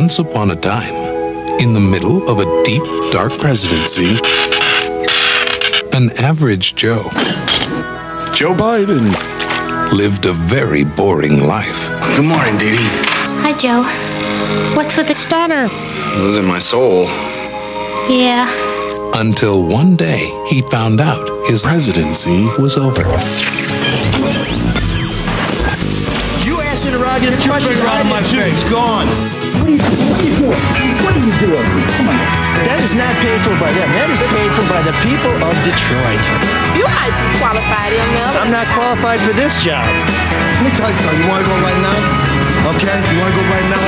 once upon a time, in the middle of a deep, dark Presidency. an average Joe Joe Biden. lived a very boring life. Good morning, Dee Dee. Hi, Joe. What's with the stutter? Losing my soul. Yeah. Until one day he found out his Presidency. was over. You asked interrogative questions out of my face. It's gone. That is not paid for by them. That is paid for by the people of Detroit. You are qualified, ML. I'm not qualified for this job. Let me tell you something. You want to go right now? Okay? You want to go right now,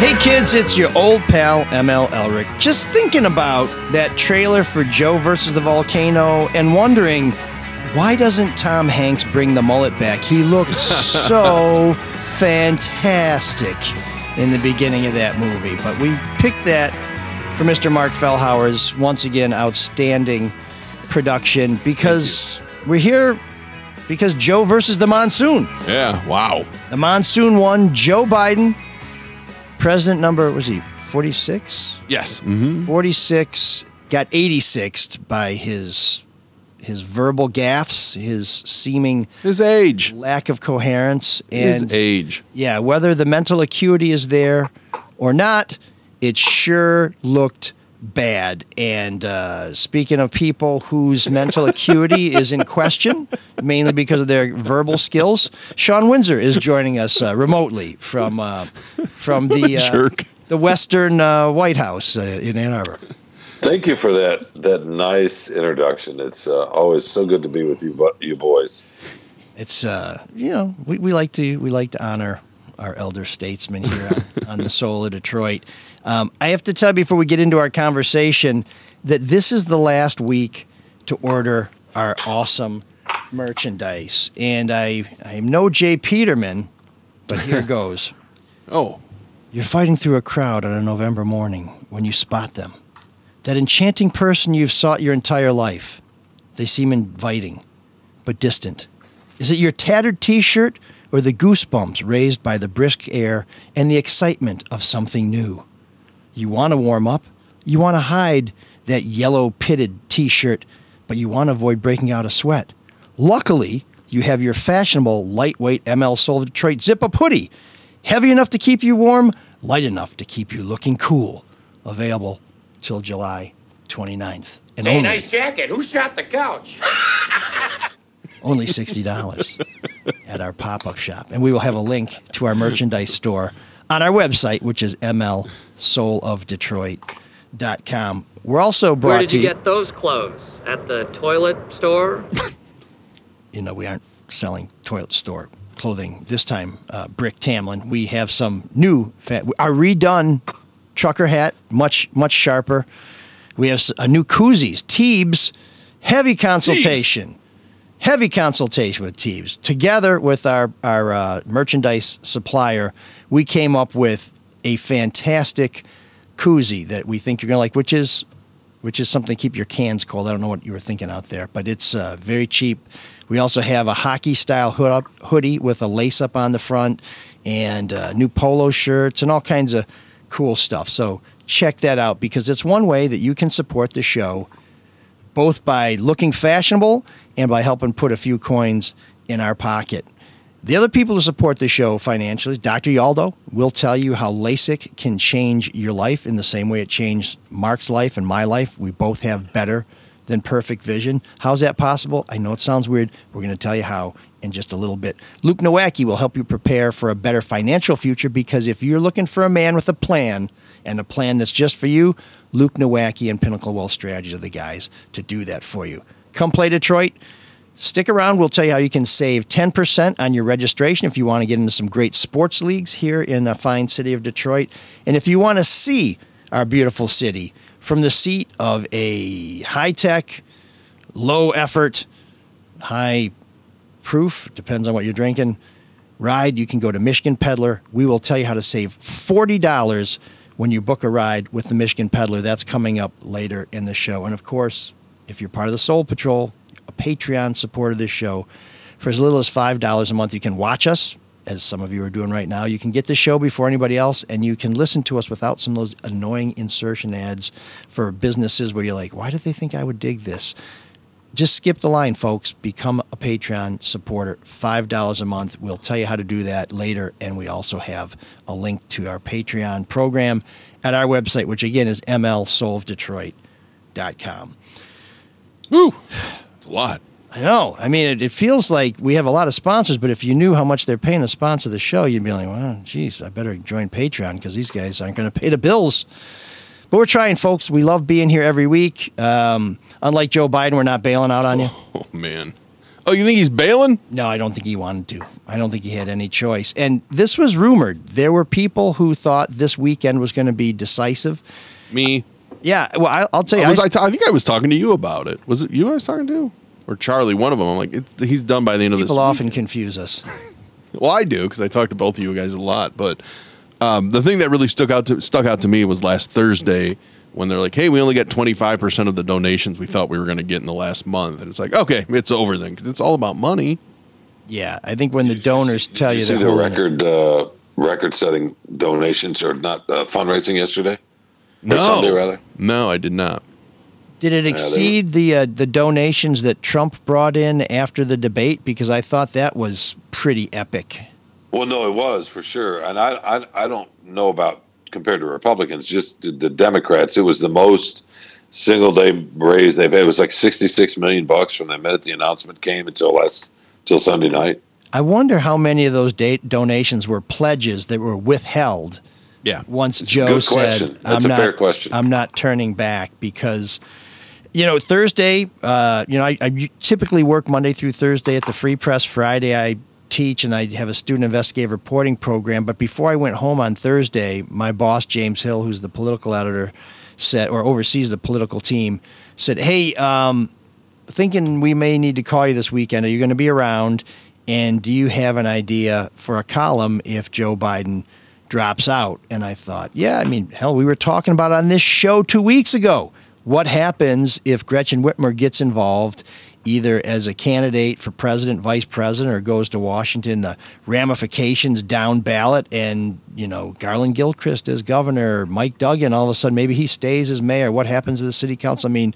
Hey kids, it's your old pal ML Elrick. Just thinking about that trailer for Joe versus the volcano and wondering why doesn't Tom Hanks bring the mullet back? He looked so fantastic in the beginning of that movie. But we picked that for Mr. Marc Fellhauer's once again outstanding production because we're here because Joe versus the monsoon. Yeah, wow. The monsoon won. Joe Biden, president number, was he 46? Yes. Mm-hmm. 46, got 86th by his his verbal gaffes, his seeming His age. lack of coherence, His and age. yeah, whether the mental acuity is there or not, it sure looked bad. And uh, speaking of people whose mental acuity is in question, mainly because of their verbal skills, Shawn Windsor is joining us uh, remotely from uh, from the uh, the Western uh, White House uh, in Ann Arbor. Thank you for that that nice introduction. It's uh, always so good to be with you, you boys. It's uh, you know we, we like to we like to honor our elder statesmen here on, on the soul of Detroit. Um, I have to tell you before we get into our conversation that this is the last week to order our awesome merchandise, and I I am no J. Peterman, but here goes. Oh, You're fighting through a crowd on a November morning when you spot them. That enchanting person you've sought your entire life. They seem inviting, but distant. Is it your tattered t shirt or the goosebumps raised by the brisk air and the excitement of something new? You want to warm up. You want to hide that yellow pitted t shirt, but you want to avoid breaking out a sweat. Luckily, you have your fashionable lightweight ML Soul of Detroit zip up hoodie. Heavy enough to keep you warm, light enough to keep you looking cool. Available till July 29th. And Hey, only, nice jacket. Who shot the couch? only $60 at our pop up shop. And we will have a link to our merchandise store on our website, which is mlsoulofdetroit.com. We're also brought Where did to you get those clothes? At the toilet store? you know, we aren't selling toilet store clothing this time. Uh, Brick Tamland, we have some new, fa- our redone trucker hat, much much sharper. We have a new koozies, Teebs, heavy consultation, heavy consultation with Teebs. Together with our our uh, merchandise supplier, we came up with a fantastic koozie that we think you're gonna like, which is which is something to keep your cans cold. I don't know what you were thinking out there, but it's uh, very cheap. We also have a hockey style hoodie with a lace up on the front and uh, new polo shirts and all kinds of cool stuff. So check that out because it's one way that you can support the show both by looking fashionable and by helping put a few coins in our pocket. The other people who support the show financially, Dr. Yaldo will tell you how LASIK can change your life in the same way it changed Marc's life and my life. We both have better than perfect vision. How's that possible? I know it sounds weird. We're going to tell you how in just a little bit. Luke Nowacki will help you prepare for a better financial future because if you're looking for a man with a plan and a plan that's just for you, Luke Nowacki and Pinnacle Wealth Strategies are the guys to do that for you. Come play Detroit. Stick around. We'll tell you how you can save 10% on your registration if you want to get into some great sports leagues here in the fine city of Detroit. And if you want to see our beautiful city from the seat of a high tech, low effort, high proof, depends on what you're drinking, ride, you can go to Michigan Peddler. We will tell you how to save $40 when you book a ride with the Michigan Peddler. That's coming up later in the show. And of course, if you're part of the Soul Patrol, a Patreon supporter of this show, for as little as $5 a month, you can watch us as some of you are doing right now. You can get the show before anybody else, and you can listen to us without some of those annoying insertion ads for businesses where you're like, why did they think I would dig this? Just skip the line, folks. Become a Patreon supporter. $5 a month. We'll tell you how to do that later. And we also have a link to our Patreon program at our website, which again is mlsoulofdetroit.com. Woo. It's a lot. I know. I mean, it, it feels like we have a lot of sponsors, but if you knew how much they're paying to sponsor the show, you'd be like, well, geez, I better join Patreon because these guys aren't going to pay the bills. But we're trying, folks. We love being here every week. Um, unlike Joe Biden, we're not bailing out on you. Oh man. Oh, you think he's bailing? No, I don't think he wanted to. I don't think he had any choice. And this was rumored. There were people who thought this weekend was going to be decisive. Me. Yeah, well, I, I'll tell you, I, was, I- I, t- I think I was talking to you about it. Was it you I was talking to? Or Charlie, one of them. I'm like, it's, he's done by the end of this. people often weekend. confuse us. Well, I do because I talk to both of you guys a lot. But um, the thing that really stuck out to stuck out to me was last Thursday when they're like, "Hey, we only got 25 percent of the donations we thought we were going to get in the last month," and it's like, okay, it's over then because it's all about money. Yeah, I think when the donors tell you you see they're the record uh, record setting donations or not uh, fundraising yesterday? No, Or Sunday rather. No, I did not. Did it they- exceed the uh, the donations that Trump brought in after the debate? Because I thought that was pretty epic. Well, no, it was for sure, and I, I, I don't know about compared to Republicans. Just the, the Democrats, it was the most single day raise they've had. It was like sixty six million bucks from the minute the announcement came until last till Sunday night. I wonder how many of those da- donations were pledges that were withheld Yeah, once It's a Joe good said, question. That's "I'm a not, fair question. I'm not turning back," because you know Thursday, uh, you know I, I typically work Monday through Thursday at the Free Press. Friday I teach and I have a student investigative reporting program. But before I went home on Thursday, my boss James Hill, who's the political editor, said or oversees the political team, said, "Hey." Um, thinking we may need to call you this weekend. Are you going to be around? And do you have an idea for a column if Joe Biden drops out? And I thought, yeah, I mean, hell, we were talking about on this show two weeks ago. What happens if Gretchen Whitmer gets involved either as a candidate for president, vice president, or goes to Washington? The ramifications down ballot, and, you know, Garlin Gilchrist as governor, Mike Duggan, all of a sudden, maybe he stays as mayor. What happens to the city council? I mean,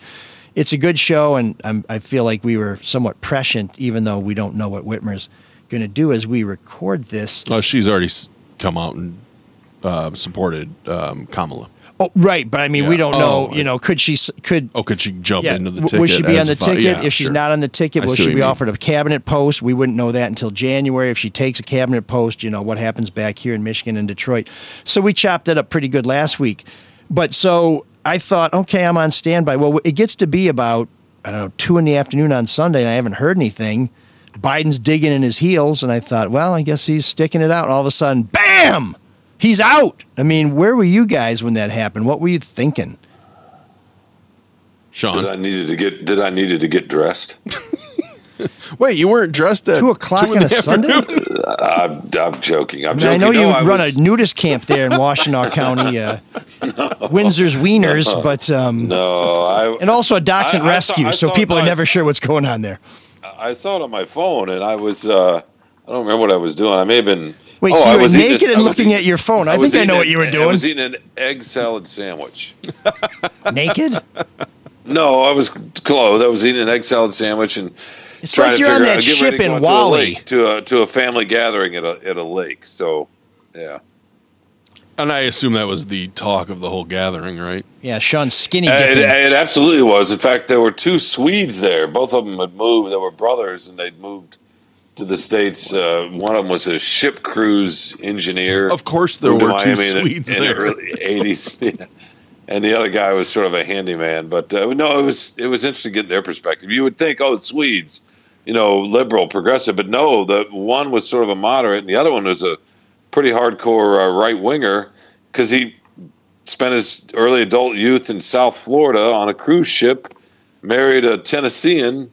it's a good show, and I'm, I feel like we were somewhat prescient, even though we don't know what Whitmer's going to do as we record this. Oh, she's already come out and uh, supported um, Kamala. Oh, right, but I mean, we don't know. Oh, you know, could she? Could Oh, could she jump yeah, into the ticket? will she be on the ticket? yeah, if she's sure. not on the ticket, will she be offered a cabinet post? We wouldn't know that until January. If she takes a cabinet post, you know what happens back here in Michigan and Detroit. So we chopped it up pretty good last week. But so I thought, okay, I'm on standby. Well, it gets to be about I don't know two in the afternoon on Sunday, and I haven't heard anything. Biden's digging in his heels, and I thought, well, I guess he's sticking it out. And all of a sudden, bam, he's out. I mean, where were you guys when that happened? What were you thinking? Shawn. Did I needed to get did I needed to get dressed? wait, you weren't dressed at Two o'clock two on in a the Sunday? afternoon? I'm, I'm joking. I'm I, mean, joking. I know No, you I run was- a nudist camp there in Washtenaw County, uh, Windsor's Wieners, but um, No, I and also a dachshund I- I rescue, saw- so people no, are I- never sure what's going on there. I saw it on my phone, and I was uh, I don't remember what I was doing. I may have been. Wait, oh, so you were naked a- and looking eating- at your phone. I was think I know what you were doing. I doing. was eating an egg salad sandwich. Naked? No, I was clothed. I was eating an egg salad sandwich and It's trying like to you're on figure that out, getting ready ship to go to a Wally. lake, to a to a family gathering at a at a lake. So, yeah. And I assume that was the talk of the whole gathering, right? Yeah, Shawn's skinny Uh, It, it absolutely was. In fact, there were two Swedes there. Both of them had moved. They were brothers, and they'd moved to the states. Uh, one of them was a ship cruise engineer. Of course, there were two Miami in- Swedes in, there. the early '80s. And the other guy was sort of a handyman, but uh, no, it was it was interesting getting their perspective. You would think, oh, Swedes, you know, liberal, progressive, but no, the one was sort of a moderate, and the other one was a pretty hardcore uh, right winger because he spent his early adult youth in South Florida on a cruise ship, married a Tennessean,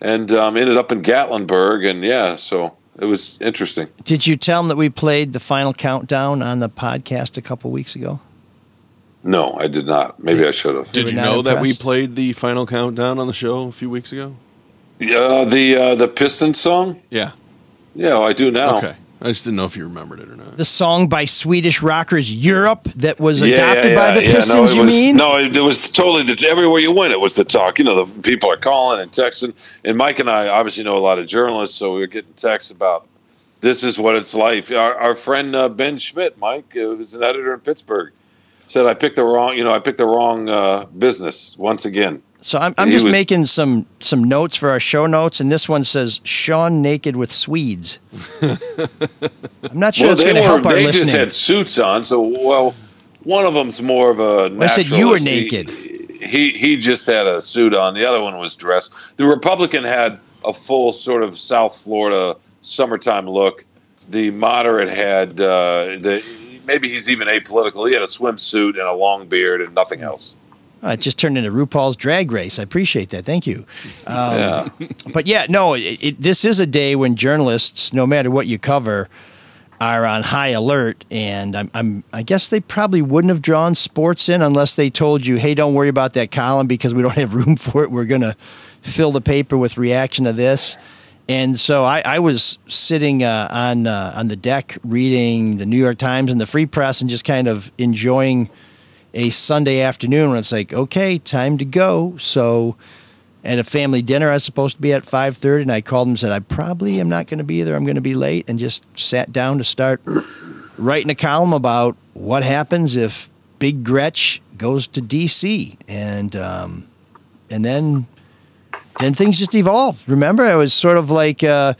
and um, ended up in Gatlinburg. And yeah, so it was interesting. Did you tell him that we played the final countdown on the podcast a couple weeks ago? No, I did not. Maybe I should have. Did you not know that we played the final countdown on the show a few weeks ago? Uh, the uh, the Pistons song. Yeah. Yeah, I do now. Okay. I just didn't know if you remembered it or not. The song by Swedish rockers Europe that was Yeah, adopted yeah, by the yeah, yeah. Pistons, no, you was, mean? No, it, it was totally the, everywhere you went. It was the talk. You know, the people are calling and texting. And Mike and I obviously know a lot of journalists, so we were getting texts about this is what it's like. Our, our friend uh, Ben Schmidt, Mike, uh, was an editor in Pittsburgh, said I picked the wrong. You know, I picked the wrong uh, business once again. So I'm, I'm just was- making some some notes for our show notes, and this one says Shawn naked with Swedes. I'm not sure well, they going to help our They listening. just had suits on. So well, one of them's more of a. I said you were naturalist. He- naked. he he just had a suit on. The other one was dressed. The Republican had a full sort of South Florida summertime look. The moderate had uh, the maybe he's even apolitical. He had a swimsuit and a long beard and nothing else. Oh, it just turned into RuPaul's Drag Race. I appreciate that. Thank you. Um, Yeah. But yeah, no, it, it, this is a day when journalists, no matter what you cover, are on high alert. And I'm, I'm, I guess they probably wouldn't have drawn sports in unless they told you, hey, don't worry about that column because we don't have room for it. We're going to fill the paper with reaction to this. And so I, I was sitting uh, on uh, on the deck reading the New York Times and the Free Press and just kind of enjoying a Sunday afternoon when it's like, okay, time to go. So at a family dinner I was supposed to be at 5:30 and I called them and said I probably am not going to be there. I'm going to be late and just sat down to start writing a column about what happens if Big Gretch goes to DC and um, and then then things just evolved. Remember, I was sort of like uh,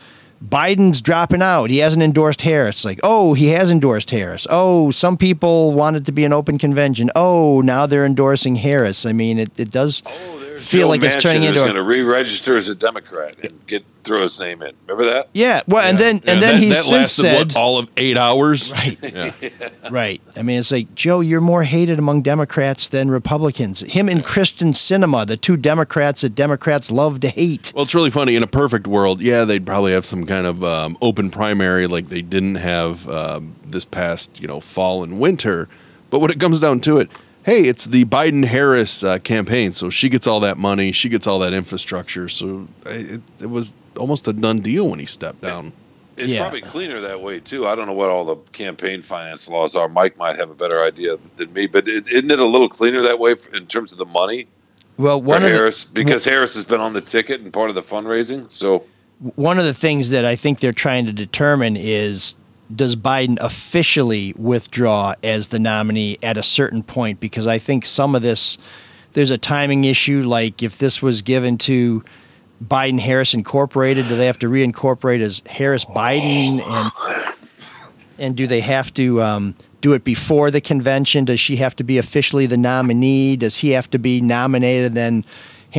Biden's dropping out. He hasn't endorsed Harris. Like, oh, he has endorsed Harris. Oh, some people wanted it to be an open convention. Oh, now they're endorsing Harris. I mean, it, it does oh, feel Joe like it's turning into is a going to re-register as a Democrat and get throw his name in. Remember that? yeah. Well, and then and then that, he's that since lasted said what, all of eight hours. Right. Yeah. Right. I mean, it's like, Joe, you're more hated among Democrats than Republicans. Him and Kyrsten Sinema, the two Democrats that Democrats love to hate. Well, it's really funny. In a perfect world, yeah, they'd probably have some kind of um, open primary like they didn't have um, this past, you know, fall and winter. But when it comes down to it, hey, it's the Biden Harris uh, campaign, so she gets all that money, she gets all that infrastructure. So it, it was almost a done deal when he stepped down. It's Yeah. probably cleaner that way too. I don't know what all the campaign finance laws are. Mike might have a better idea than me, but is isn't it a little cleaner that way in terms of the money Well, for one of the, Harris? because Harris has been on the ticket and part of the fundraising. So one of the things that I think they're trying to determine is does Biden officially withdraw as the nominee at a certain point? Because I think some of this, there's a timing issue. Like if this was given to Biden Harris Incorporated, do they have to reincorporate as Harris Biden? And and do they have to um, do it before the convention? Does she have to be officially the nominee? Does he have to be nominated then?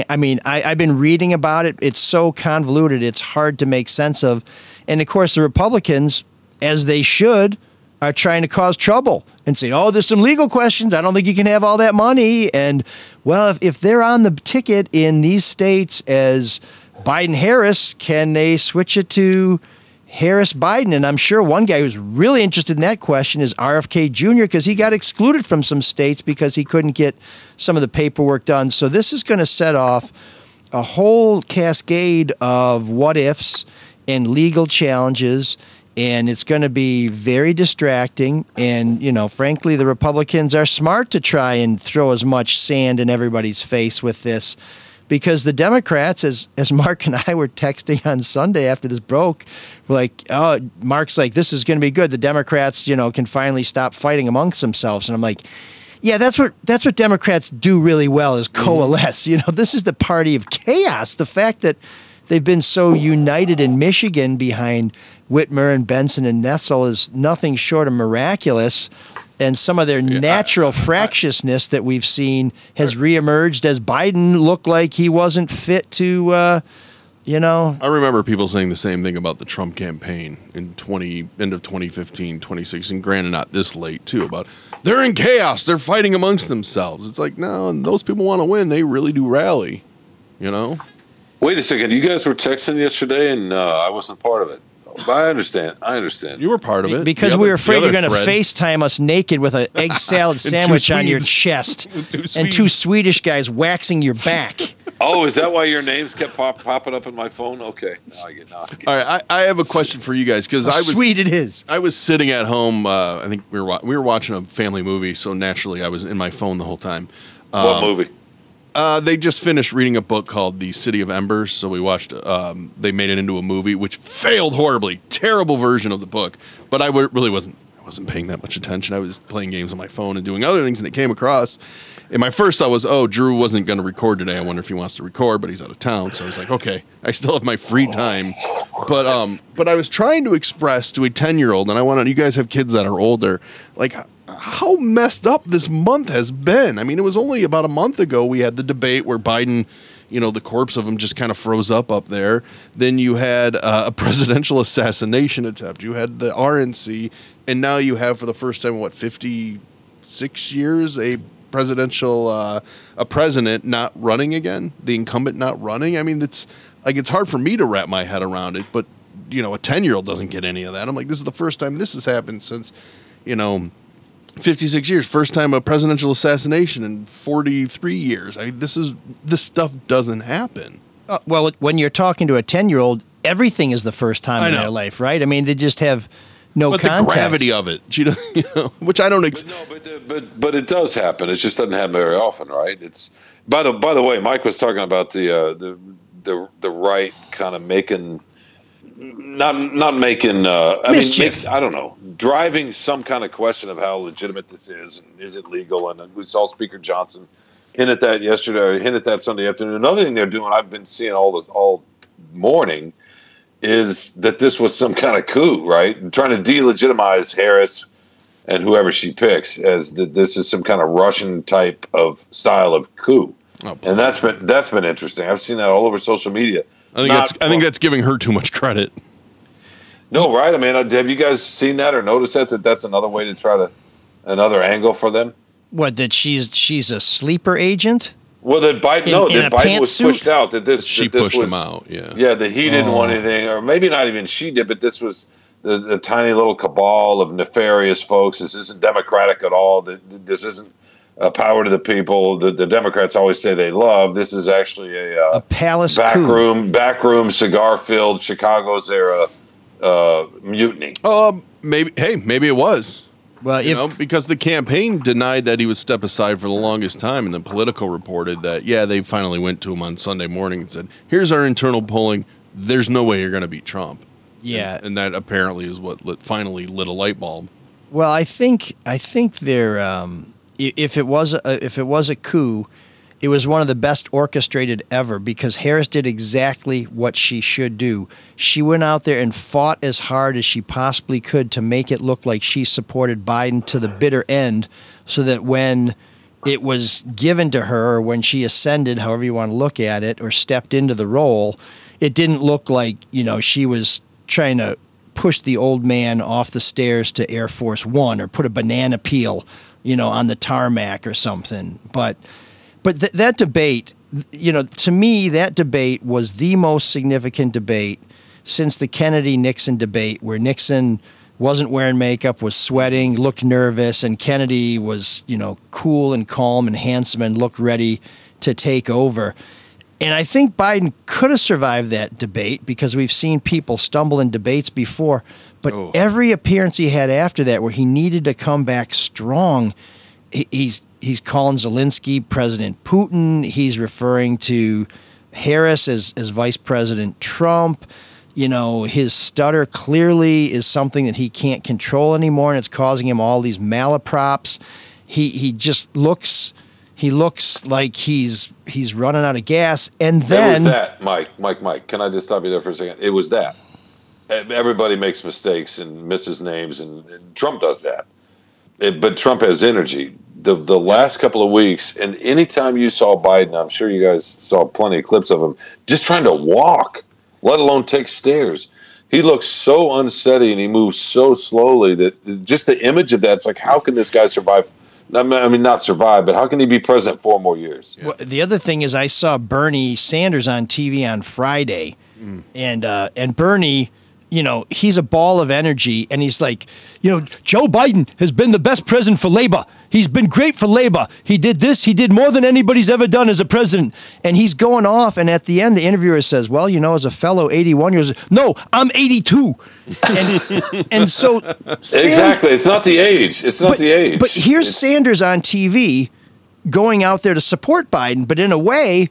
I mean, I, I've been reading about it. It's so convoluted. It's hard to make sense of. And of course, the Republicans, as they should, are trying to cause trouble and say, oh, there's some legal questions. I don't think you can have all that money. And, well, if, if they're on the ticket in these states as Biden Harris, can they switch it to Harris Biden? And I'm sure one guy who's really interested in that question is RFK Jr. because he got excluded from some states because he couldn't get some of the paperwork done. So this is going to set off a whole cascade of what ifs and legal challenges. And it's going to be very distracting. And, you know, frankly, the Republicans are smart to try and throw as much sand in everybody's face with this because the Democrats, as as Marc and I were texting on Sunday after this broke, were like, "Oh, Marc's like, this is going to be good. The Democrats, you know, can finally stop fighting amongst themselves." And I'm like, "Yeah, that's what that's what Democrats do really well is mm-hmm. coalesce. You know, this is the party of chaos. The fact that they've been so united in Michigan behind Whitmer and Benson and Nessel is nothing short of miraculous." And some of their natural fractiousness that we've seen has reemerged as Biden looked like he wasn't fit to, uh, you know, I remember people saying the same thing about the Trump campaign in 20 end of 2015, 2016. Granted, not this late too. About they're in chaos. They're fighting amongst themselves. It's like no, those people want to win. They really do rally. You know. wait a second, you guys were texting yesterday, and uh, I wasn't part of it. But I understand. I understand. You were part of it because The we other- were afraid you're going to. FaceTime us naked with an egg salad sandwich on your chest Two and two Swedish guys waxing your back. Oh, is that why your names kept pop, popping up in my phone? Okay, now I get now. I get All right, I, I have a question for you guys because I was Sweet it is. I was sitting at home. Uh, I think we were wa- we were watching a family movie, so naturally I was in my phone the whole time. what movie? Uh, they just finished reading a book called The City of Embers, so we watched. Um, they made it into a movie, which failed horribly. Terrible version of the book, but I w- really wasn't. I wasn't paying that much attention. I was playing games on my phone and doing other things, and it came across. And my first thought was, "Oh, Drew wasn't going to record today. I wonder if he wants to record, but he's out of town." So I was like, "Okay, I still have my free time." But um, but I was trying to express to a ten year old, and I want to. You guys have kids that are older, like how messed up this month has been. I mean, it was only about a month ago we had the debate where Biden, you know, the corpse of him just kind of froze up up there. Then you had uh, a presidential assassination attempt. You had the RNC, and now you have for the first time, what, 56 years, a presidential, uh, a president not running again, the incumbent not running. I mean, it's like it's hard for me to wrap my head around it, but you know, a 10 year old doesn't get any of that. I'm like, this is the first time this has happened since, you know, 56 years first time a presidential assassination in 43 years I, this is this stuff doesn't happen Uh, well, when you're talking to a 10 year old, everything is the first time I in know. their life, right? I mean, they just have no but context. the gravity of it she don't, you know, which i don't ex- No, but uh, but but it does happen. It just doesn't happen very often, right? It's by the by the way, Mike was talking about the uh, the the the right kind of making not not making uh, I Mischief. mean make, I don't know driving some kind of question of how legitimate this is and is it legal and we saw Speaker Johnson hint at that yesterday or hint at that Sunday afternoon. Another thing they're doing I've been seeing all this all morning is that this was some kind of coup, right? Trying to delegitimize Harris and whoever she picks as that this is some kind of Russian type of style of coup. Oh, and that's been that's been interesting. I've seen that all over social media. I think that's i think that's giving her too much credit no right. I mean, uh, have you guys seen that or noticed that that that's another way to try to another angle for them? What, that she's she's a sleeper agent? Well, that Biden In- no, in that Biden was pantsuit? pushed out. That this she that this pushed was, him out yeah Yeah, that he didn't want Oh. anything, or maybe not even she did, but this was the, the tiny little cabal of nefarious folks. This isn't democratic at all. Th- th- This isn't uh, power to the people that the Democrats always say they love. This is actually a, uh, A palace coup. backroom, backroom, cigar-filled Chicago's era uh, mutiny. um maybe hey maybe it was Well, you if know because the campaign denied that he was step aside for the longest time and then Politico reported that yeah they finally went to him on sunday morning and said here's our internal polling there's no way you're going to beat trump yeah, and that apparently is what lit, finally lit a light bulb Well, I think I think they're um, i- if it was a, if it was a coup, it was one of the best orchestrated ever because Harris did exactly what she should do. She went out there and fought as hard as she possibly could to make it look like she supported Biden to the bitter end, so that when it was given to her, or when she ascended, however you want to look at it, or stepped into the role, it didn't look like you know she was trying to push the old man off the stairs to Air Force One or put a banana peel, you know, on the tarmac or something. But but th- that debate, you know, to me, that debate was the most significant debate since the Kennedy Nixon debate, where Nixon wasn't wearing makeup, was sweating, looked nervous, and Kennedy was, you know, cool and calm and handsome and looked ready to take over. And I think Biden could have survived that debate because we've seen people stumble in debates before. But Oh. every appearance he had after that, where he needed to come back strong, he's he's calling Zelensky President Putin. He's referring to Harris as as Vice President Trump. You know, his stutter clearly is something that he can't control anymore, and it's causing him all these malaprops. He he just looks he looks like he's he's running out of gas, and it then was that, Mike, Mike, Mike. Can I just stop you there for a second? It was that. E- Everybody makes mistakes and misses names, and, and Trump does that. It- but Trump has energy. The the last couple of weeks, and anytime you saw Biden, I'm sure you guys saw plenty of clips of him just trying to walk, let alone take stairs. He looks so unsteady and he moves so slowly that just the image of that's like, how can this guy survive? I mean- not survive, but how can he be president four more years? Well, the other thing is, I saw Bernie Sanders on TV on Friday, Mm. and uh, and Bernie you know, he's a ball of energy, and he's like, you know, Joe Biden has been the best president for labor. He's been great for labor. He did this. He did more than anybody's ever done as a president. And he's going off. And at the end, the interviewer says, "Well, you know, as a fellow 81 years, no, I'm 82." And, and so Sam- exactly. It's not the age. It's not but, the age. But here's It's- Sanders on TV going out there to support Biden, but in a way,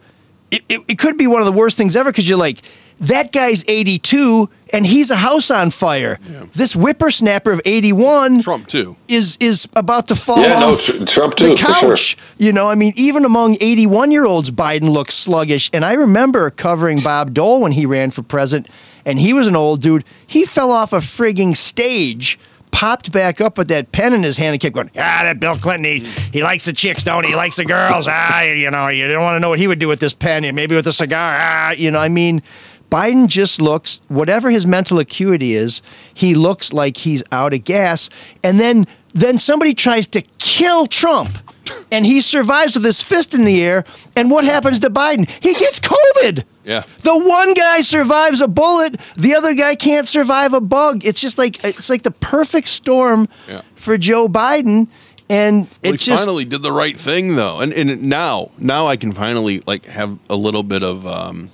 it, it, it could be one of the worst things ever because you're like, that guy's 82 and he's a house on fire. This whippersnapper of 81 Trump too. is is about to fall Yeah, no, off tr- Trump the too, for sure. couch. You know, I mean, even among 81 year olds, Biden looks sluggish. And I remember covering Bob Dole when he ran for president, and he was an old dude. He fell off a frigging stage. Popped back up with that pen in his hand and kept going, Ah, that Bill Clinton, he, he likes the chicks, don't he? He likes the girls. Ah, you know, you don't want to know what he would do with this pen. Maybe with a cigar. Ah, you know, I mean, Biden just looks, whatever his mental acuity is, he looks like he's out of gas. And then then somebody tries to kill Trump. And he survives with his fist in the air. And what happens to Biden? He gets COVID. Yeah. The one guy survives a bullet, the other guy can't survive a bug. It's just like it's like the perfect storm Yeah. for Joe Biden. And Well, it just finally did the right thing though, and and now now I can finally like have a little bit of. um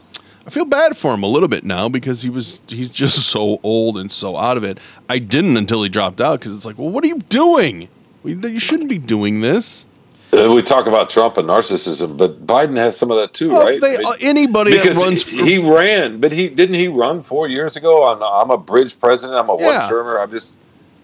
I feel bad for him a little bit now because he was he's just so old and so out of it. I didn't until he dropped out because it's like, well, what are you doing? You shouldn't be doing this. Uh, we talk about Trump and narcissism, but Biden has some of that too, Well, right? they- uh, anybody that runs he, for- he ran, but he didn't he run four years ago on I'm a bridge president, I'm a Yeah. one termer, I'm just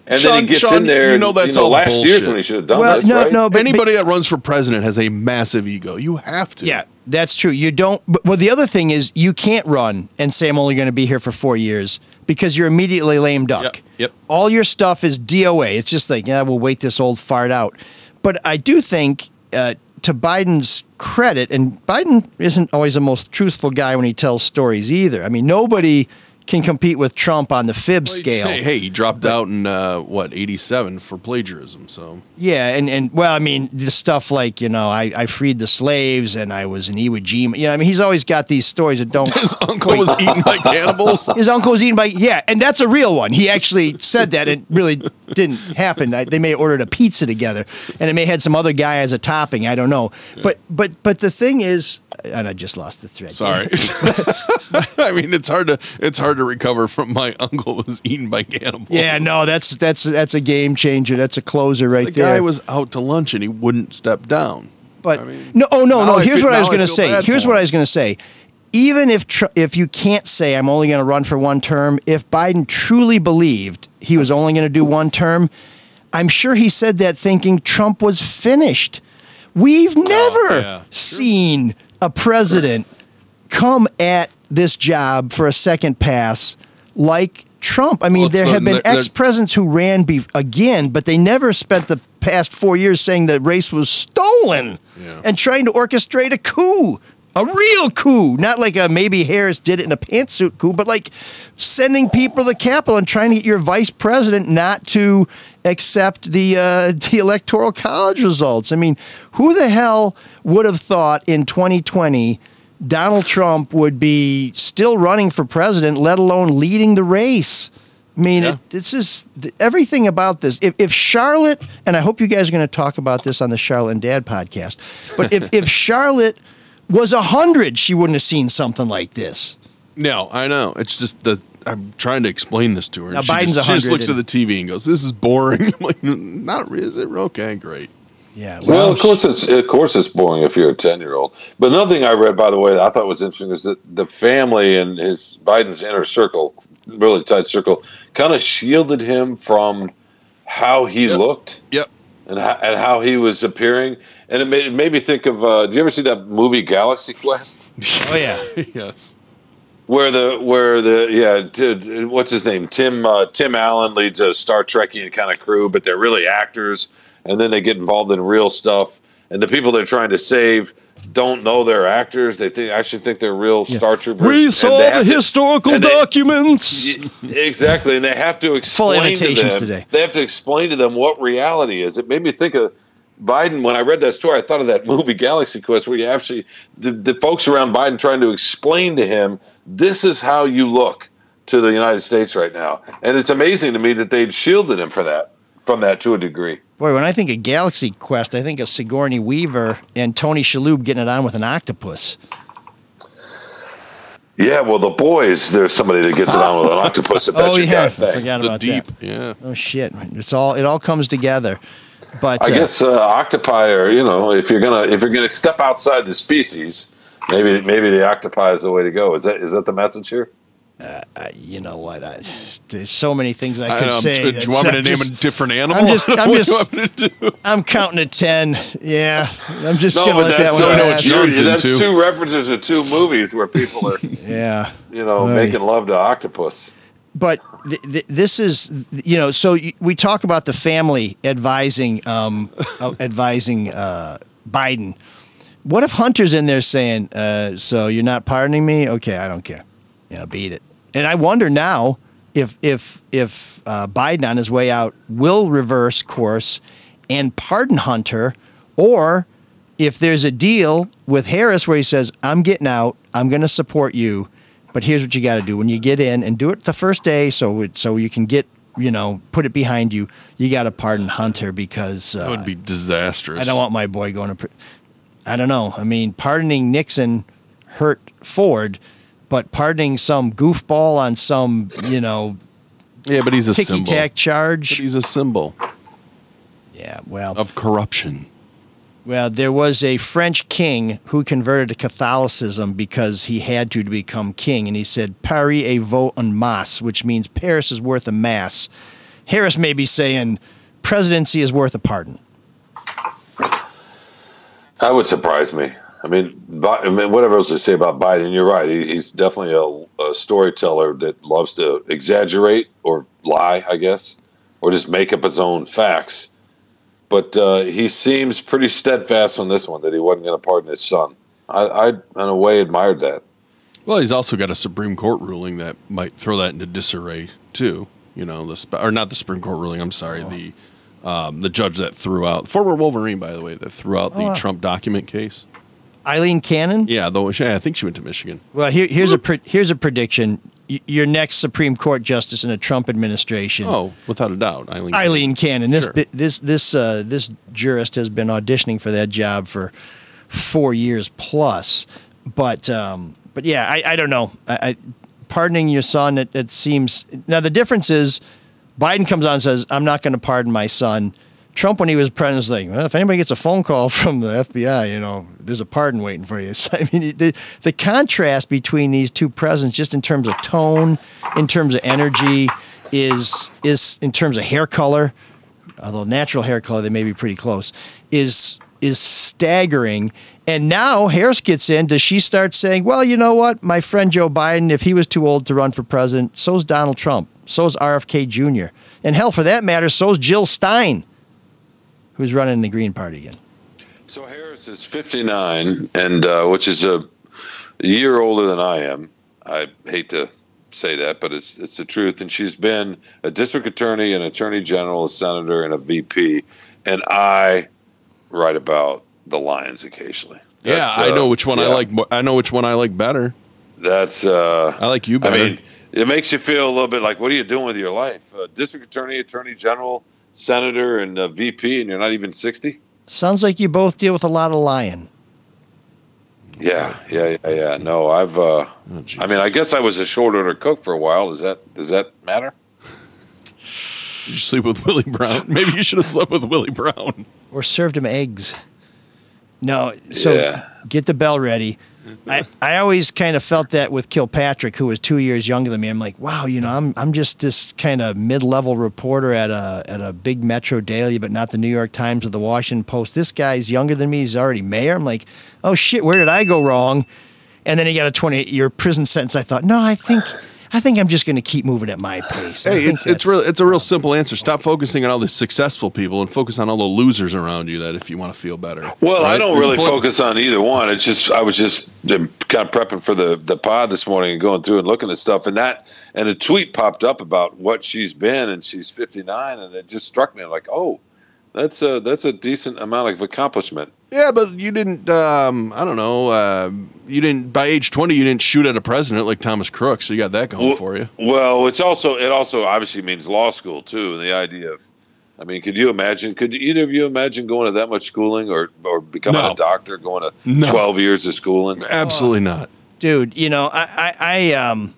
and Shawn- then he gets Shawn, in there. you know that's you know, all last year's when he should have done Well, this, no, right? no, but Anybody that runs for president has a massive ego. You have to. Yeah, that's true. You don't. But, well, the other thing is you can't run and say I'm only going to be here for four years because you're immediately lame duck. Yep, yep. All your stuff is DOA. It's just like yeah, we'll wait this old fart out. But I do think. Uh, to Biden's credit, and Biden isn't always the most truthful guy when he tells stories either. I mean, nobody can compete with Trump on the fib scale. Hey, hey, he dropped out in uh, what '87 for plagiarism. So Yeah, and, and well, I mean, the stuff like you know, I, I freed the slaves and I was in Iwo Jima. Yeah, I mean, he's always got these stories that don't. his uncle was eaten by cannibals. His uncle was eaten by yeah, and that's a real one. He actually said that. It really didn't happen. I, they may have ordered a pizza together, and it may have had some other guy as a topping. I don't know. But but but the thing is, and I just lost the thread. Sorry. I mean, it's hard to it's hard to recover from my uncle was eaten by cannibals. Yeah, no, that's that's that's a game changer. That's a closer right the there. The guy was out to lunch and he wouldn't step down. But I mean, no, oh no, no. Here's feel- what I was going to say. Here's what him. I was going to say. Even if tr- if you can't say I'm only going to run for one term, if Biden truly believed he was only going to do one term, I'm sure he said that thinking Trump was finished. We've oh, never Oh, yeah. seen a president come at this job for a second pass like Trump. I mean, Well, there the- have been ex presidents who ran be- again, but they never spent the past four years saying the race was stolen Yeah. and trying to orchestrate a coup. A real coup, not like a maybe Harris did it in a pantsuit coup, but like sending people to the Capitol and trying to get your vice president not to accept the uh, the electoral college results. I mean, who the hell would have thought in 2020 Donald Trump would be still running for president, let alone leading the race? I mean, Yeah. it, this is everything about this. If, if Charlotte, and I hope you guys are going to talk about this on the Charlotte and Dad podcast, but if, if Charlotte was a hundred, she wouldn't have seen something like this. No, I know. It's just the I'm trying to explain this to her. Now, she Biden's just, she just looks at the TV and goes, "This is boring." I'm like, not. Is it okay? Great. Yeah. Well, of course it's of course it's boring if you're a ten year old. But another thing I read, by the way, that I thought was interesting is that the family and his Biden's inner circle, really tight circle, kind of shielded him from how he Yep. looked Yep. and how, and how he was appearing. And it made, it made me think of. Uh, do you ever see that movie Galaxy Quest? Oh yeah. yes. where the where the yeah t- what's his name Tim uh, Tim Allen leads a Star Trekian kind of crew, but they're really actors, and then they get involved in real stuff, and the people they're trying to save don't know they're actors. They think actually think they're real Star Troopers. We saw the to- historical they- documents. Exactly, and they have to explain to them. today. They have to explain to them what reality is. It made me think of Biden when I read that story. I thought of that movie Galaxy Quest, where you actually the, the folks around Biden trying to explain to him this is how you look to the United States right now, and it's amazing to me that they'd shielded him for that from that to a degree. Boy, when I think of Galaxy Quest, I think of Sigourney Weaver and Tony Shalhoub getting it on with an octopus. Yeah, well, the boys, there's somebody that gets it on with an octopus. If oh, that's oh your yeah, kind I of thing. forgot The deep, that. yeah. Oh shit, it's all it all comes together. But I uh, guess uh, octopi are, you know, if you're gonna if you're gonna step outside the species, maybe maybe the octopi is the way to go. Is that is that the message here? I, you know what? I, there's so many things I I could know, say. do you want me to I'm name just- a different animal? I'm just- I'm What do just- want me to do? I'm counting to ten. Yeah, I'm just No, gonna but let that that's, one uh, know what pass. John's that's into. two references to two movies where people are, Yeah, you know, Right. making love to octopus. But th- th- this is you know so y- we talk about the family advising um, uh, advising uh, Biden. What if Hunter's in there saying, uh, "So you're not pardoning me? Okay, I don't care. Yeah, beat it." And I wonder now if if if uh, Biden on his way out will reverse course and pardon Hunter, or if there's a deal with Harris where he says, "I'm getting out. I'm going to support you." But here's what you got to do when you get in and do it the first day, so it, so you can get you know put it behind you. You got to pardon Hunter because uh, That would be disastrous. I don't want my boy going to. Pr- I don't know. I mean, pardoning Nixon hurt Ford, but pardoning some goofball on some you know Yeah, but he's a ticky symbol. tack But charge. he's a symbol Yeah, well, of corruption. Well, there was a French king who converted to Catholicism because he had to to become king, and he said "Paris est vaut un masse," which means Paris is worth a mass. Harris may be saying presidency is worth a pardon. That would surprise me. I mean, I mean, whatever else to say about Biden, you're right. He, he's definitely a, a storyteller that loves to exaggerate or lie, I guess, or just make up his own facts. But uh, he seems pretty steadfast on this one that he wasn't going to pardon his son. I, I, in a way, admired that. Well, he's also got a Supreme Court ruling that might throw that into disarray too. You know, the sp- or not the Supreme Court ruling. I'm sorry, the um, the judge that threw out former Wolverine, by the way, that threw out the Oh, wow. Trump document case. Aileen Cannon. Yeah, though yeah, I think she went to Michigan. Well, here, here's a pre- here's a prediction. Your next Supreme Court justice in a Trump administration. Oh, without a doubt, Aileen. Aileen Cannon. This Sure. this this uh, this jurist has been auditioning for that job for four years plus. But um, but yeah, I, I don't know. I, I pardoning your son. It, it seems now the difference is Biden comes on and says I'm not going to pardon my son. Trump, when he was president, was like, well, if anybody gets a phone call from the FBI, you know, there's a pardon waiting for you. So, I mean, the, the contrast between these two presidents, just in terms of tone, in terms of energy, is is in terms of hair color, although natural hair color they may be pretty close, is is staggering. And now Harris gets in. Does she start saying, "Well, you know what, my friend Joe Biden, if he was too old to run for president, so's Donald Trump, so's RFK Jr., and hell, for that matter, so's Jill Stein, who's running the Green Party again." So Harris is 59, and uh, which is a, a year older than I am. I hate to say that, but it's it's the truth. And she's been a district attorney, an attorney general, a senator, and a VP. And I write about the Lions occasionally. Yeah, I uh, know which one I like. mo- I know which one I like better. That's. Uh, I like you better. I mean, it makes you feel a little bit like, what are you doing with your life? Uh, district attorney, attorney general, senator, and uh, VP, and you're not even 60. Sounds like you both deal with a lot of lying. Yeah, yeah, yeah, yeah. No, I've. Uh, I mean, I guess I was a short order cook for a while. Does that does that matter? Did you sleep with Willie Brown? Maybe you should have slept with Willie Brown. or served him eggs. No, so Yeah. get the bell ready. I, I always kind of felt that with Kilpatrick, who was two years younger than me. I'm like, wow, you know, I'm I'm just this kind of mid level reporter at a at a big metro daily, but not the New York Times or the Washington Post. This guy's younger than me. He's already mayor. I'm like, oh shit, where did I go wrong? And then he got a 28 year prison sentence. I thought, no, I think I think I'm just going to keep moving at my pace. Hey, it's it's that's- real. It's a real simple answer. Stop focusing on all the successful people and focus on all the losers around you. That if you want to feel better. Well, I don't There's really focus on either one. It's just I was just um, kind of prepping for the the pod this morning and going through and looking at stuff, and that and a tweet popped up about what she's been, and she's 59, and it just struck me like, oh, That's a that's a decent amount of accomplishment. Yeah, but you didn't. Um, I don't know. Uh, you didn't. By age twenty, you didn't shoot at a president like Thomas Crook, so you got that going Well- for you. Well, it's also it also obviously means law school too, and the idea of, I mean, could you imagine? Could either of you imagine going to that much schooling or or becoming No. a doctor, going to No. twelve years of schooling? Absolutely not. dude you know i i, I um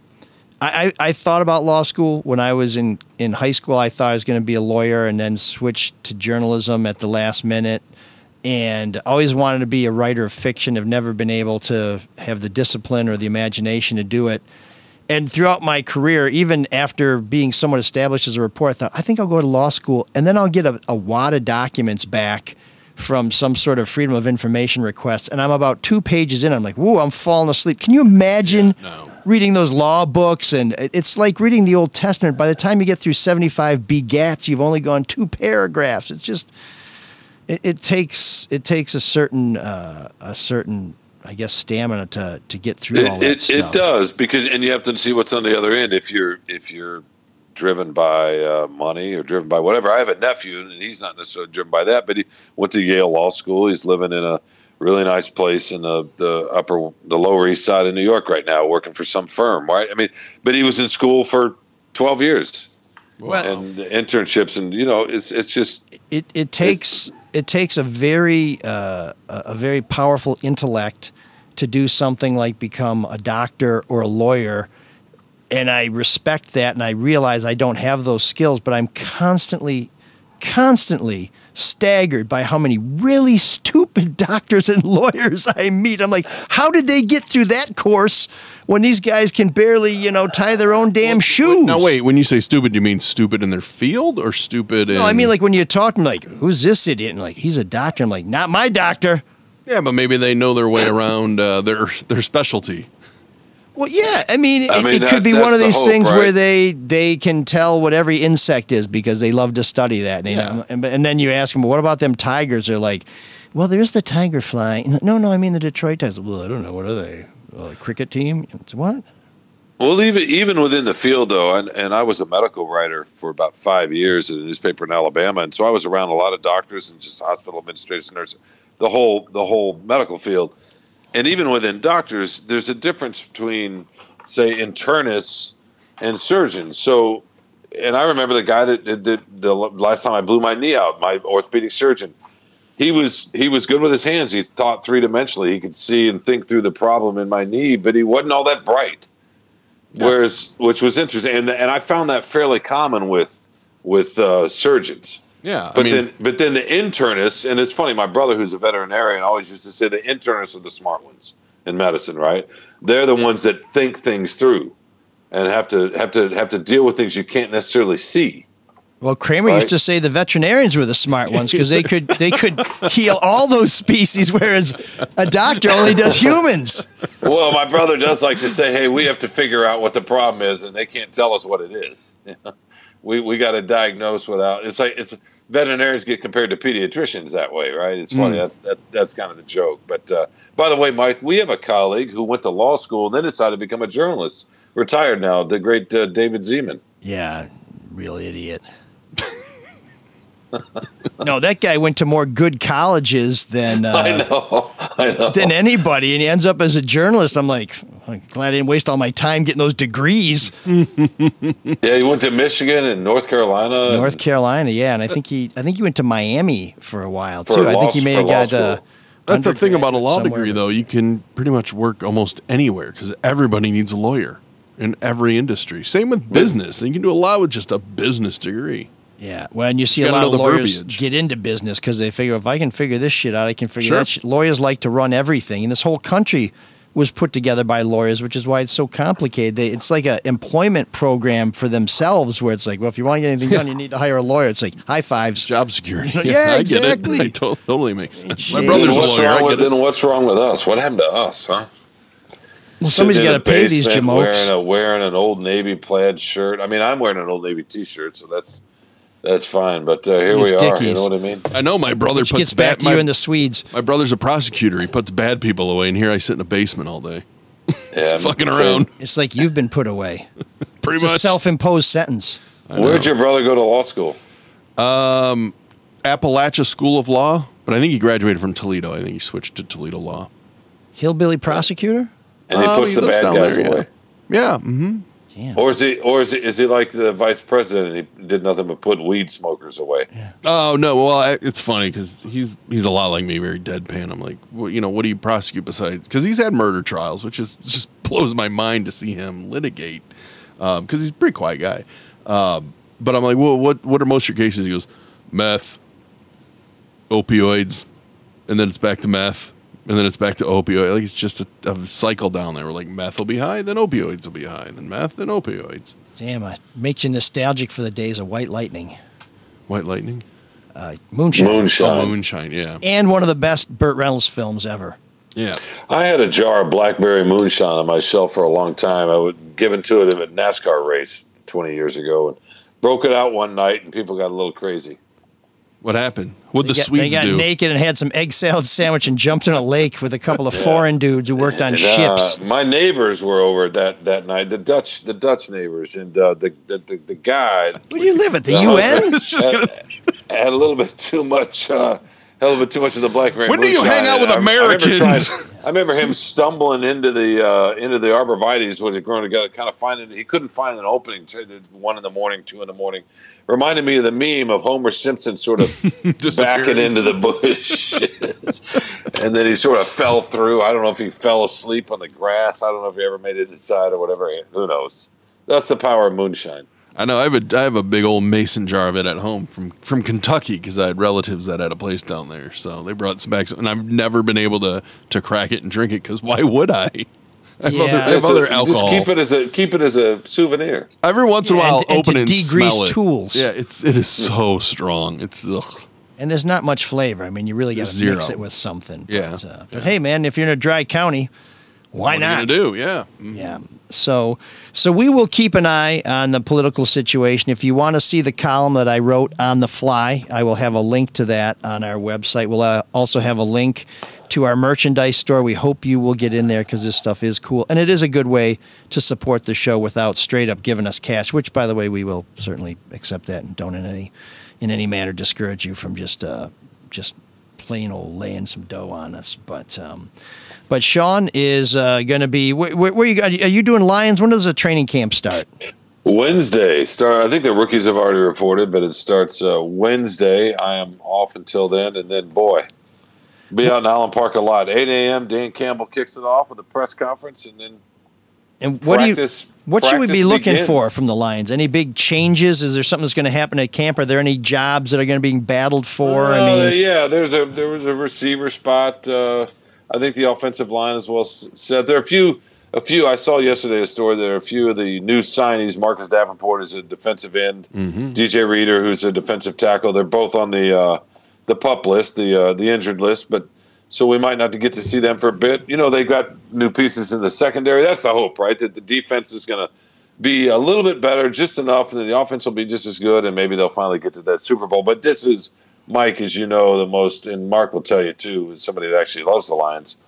I, I thought about law school when I was in, in high school. I thought I was going to be a lawyer and then switched to journalism at the last minute. And always wanted to be a writer of fiction. Have never been able to have the discipline or the imagination to do it. And throughout my career, even after being somewhat established as a reporter, I thought, I think I'll go to law school and then I'll get a, a wad of documents back from some sort of freedom of information request. And I'm about two pages in. I'm like, whoa, I'm falling asleep. Can you imagine reading those law books? And it's like reading the Old Testament. By the time you get through 75 begats, you've only gone two paragraphs. It's just, it, it takes it takes a certain uh, a certain I guess stamina to to get through all It, that it, stuff. it does because and you have to see what's on the other end. If you're if you're driven by uh, money or driven by whatever, I have a nephew and he's not necessarily driven by that, but he went to Yale Law School. He's living in a really nice place in the, the upper the lower east side of New York right now, working for some firm. Right? I mean, but he was in school for twelve years. Well- and internships, and you know, it's it's just it it takes it takes a very uh, a a very powerful intellect to do something like become a doctor or a lawyer and I respect that and I realize I don't have those skills but I'm constantly constantly staggered by how many really stupid doctors and lawyers I meet I'm like how did they get through that course when these guys can barely you know tie their own damn shoes Now wait, when you say stupid, you mean stupid in their field or stupid in? no, I mean like when you talk, I'm like, who's this idiot? And like, he's a doctor. I'm like, not my doctor. yeah, but maybe they know their way around uh, their their specialty. Well, yeah. I mean, I it, mean, it that- could be one of the these hope, things right? where they they can tell what every insect is because they love to study that. You know? and, and then you ask them, well, what about them tigers? They're like, well, there's the tiger fly. No, no, I mean the Detroit Tigers. Well, I don't know. What are they? Well, a cricket team? It's what? Well, even even within the field, though, and, and I was a medical writer for about five years at a newspaper in Alabama, and so I was around a lot of doctors and just hospital administrators, nurses, the whole the whole medical field. And even within doctors, there's a difference between, say, internists and surgeons. So, and I remember the guy that did the, the last time I blew my knee out, my orthopedic surgeon. He was he was good with his hands. He thought three dimensionally. He could see and think through the problem in my knee, but he wasn't all that bright. Whereas, which was interesting, and and I found that fairly common with with uh, surgeons. Yeah, I But mean, then, but then the internists, and it's funny. My brother, who's a veterinarian, always used to say the internists are the smart ones in medicine. Right? They're the ones that think things through, and have to have to have to deal with things you can't necessarily see. Well, Kramer Right. used to say the veterinarians were the smart ones because they could they could heal all those species, whereas a doctor only does humans. Well, my brother does like to say, "Hey, we have to figure out what the problem is, and they can't tell us what it is. we we got to diagnose without." It's like it's veterinarians get compared to pediatricians that way, right? It's funny. That's that that's kind of the joke. But uh, by the way, Mike, we have a colleague who went to law school and then decided to become a journalist. Retired now, the great uh, David Zeman. Yeah, real idiot. no, that guy went to more good colleges than I uh, know, I know. than anybody, and he ends up as a journalist. I'm like, I'm glad I didn't waste all my time getting those degrees. yeah, he went to Michigan and North Carolina. North Carolina, yeah, and I think he, I think he went to Miami for a while too. I law- think he may have got. Uh, school. that's the thing about a law undergraduate degree, though. You can pretty much work almost anywhere because everybody needs a lawyer in every industry. Same with business. You can do a lot with just a business degree. Yeah, well, and you see a lot of the lawyers verbiage. get into business because they figure if I can figure this shit out, I can figure Sure. that shit. Lawyers like to run everything, and this whole country was put together by lawyers, which is why it's so complicated. They, it's like an employment program for themselves, where it's like, well, if you want to get anything done, you need to hire a lawyer. It's like high fives. Job security. Yeah, I get it. exactly. It to- totally makes sense. My Jeez. brother's a what's lawyer. wrong with, then what's wrong with us? What happened to us, huh? Well, somebody's Sitting in got to a pay these basement Wearing, a, wearing an old navy plaid shirt. I mean, I'm wearing an old navy T-shirt, so that's that's fine. But uh, here It's we are. You know what I mean? I know my brother Which puts gets back bad, to my, you and the Swedes. my brother's a prosecutor. He puts bad people away, and here I sit in a basement all day, Yeah, fucking so- around. It's like you've been put away. Pretty It's a much. self-imposed sentence. Where'd your brother go to law school? Um, Appalachia School of Law, but I think he graduated from Toledo. I think he switched to Toledo Law. Hillbilly prosecutor. And he Oh, puts he the lives bad guys there, yeah. away. Yeah. Mm-hmm. Damn. Or is he? Or is he? Is he like the vice president? He did nothing but put weed smokers away. Oh no! Well, I, it's funny because he's he's a lot like me, very deadpan. I'm like, well, you know, what do you prosecute besides? Because he's had murder trials, which is just blows my mind to see him litigate. Because he's a pretty quiet guy. Um, but I'm like, well, what what are most of your cases? He goes, meth, opioids, and then it's back to meth, and then it's back to opioid. Like it's just a, a cycle down there. Where like meth will be high, then opioids will be high, then meth, then opioids. Damn, it makes you nostalgic for the days of White Lightning, White lightning, uh, Moonshine, Moonshine. oh, moonshine, yeah, and one of the best Burt Reynolds films ever. yeah. I had a jar of blackberry moonshine on my shelf for a long time. I was given to it at a NASCAR race 20 years ago and broke it out one night, and people got a little crazy. What happened? What the They got, Swedes they got do? naked and had some egg salad sandwich and jumped in a lake with a couple of foreign dudes who worked on And, ships. uh, my neighbors were over that that night. The Dutch, the Dutch neighbors, and uh, the, the the the guy Where do you live at the the UN? husband had, had a little bit too much. Uh, had a too much of the blackberry. When do you hang out with I- I remember Americans? trying- I remember him stumbling into the uh, into the arborvitae's when they're growing together, kind of finding he couldn't find an opening. One in the morning, two in the morning, reminded me of the meme of Homer Simpson sort of backing into the bush, and then he sort of fell through. I don't know if he fell asleep on the grass. I don't know if he ever made it inside or whatever. Who knows? That's the power of moonshine. I know. I have a I have a big old mason jar of it at home from from Kentucky because I had relatives that had a place down there. So they brought some back, and I've never been able to to crack it and drink it because why would I? I have Yeah. other, I have Just- other just alcohol. keep it as a keep it as a souvenir. Every once in a while, and- and to open it and degrease smell it. tools. Yeah, it's it is so strong. It's ugh. And there's not much flavor. I mean, you really got to mix it with something. Yeah. But, uh, but hey, man, if you're in a dry county, why what not? Do? Yeah. Mm. Yeah. So, so we will keep an eye on the political situation. If you want to see the column that I wrote on the fly, I will have a link to that on our website. We'll uh, also have a link to our merchandise store. We hope you will get in there because this stuff is cool, and it is a good way to support the show without straight up giving us cash. Which, by the way, we will certainly accept that and don't in any in any manner discourage you from just uh, just plain old laying some dough on us. But um, but Shawn is uh, going to be. Where, where, where you? Are you doing Lions? When does the training camp start? Wednesday start. I think the rookies have already reported, but it starts uh, Wednesday. I am off until then, and then boy, be out in Allen Park a lot. Eight a.m. Dan Campbell kicks it off with a press conference, and then And what Practice- do you? What should we be looking begins. for from the Lions? Any big changes? Is there something that's going to happen at camp? Are there any jobs that are going to be battled for? I Uh, mean, yeah, there's a there was a receiver spot. Uh, I think the offensive line as well s- set. There are a few. A few. I saw yesterday a story. There are a few of the new signees. Marcus Davenport is a defensive end. DJ Reader, who's a defensive tackle. They're both on the uh, the pup list, the uh, the injured list. But so we might not get to see them for a bit. You know, they've got new pieces in the secondary. That's the hope, right? That the defense is going to be a little bit better, just enough, and then the offense will be just as good, and maybe they'll finally get to that Super Bowl. But this is Mike, as you know, the most, and Marc will tell you too, as somebody that actually loves the Lions,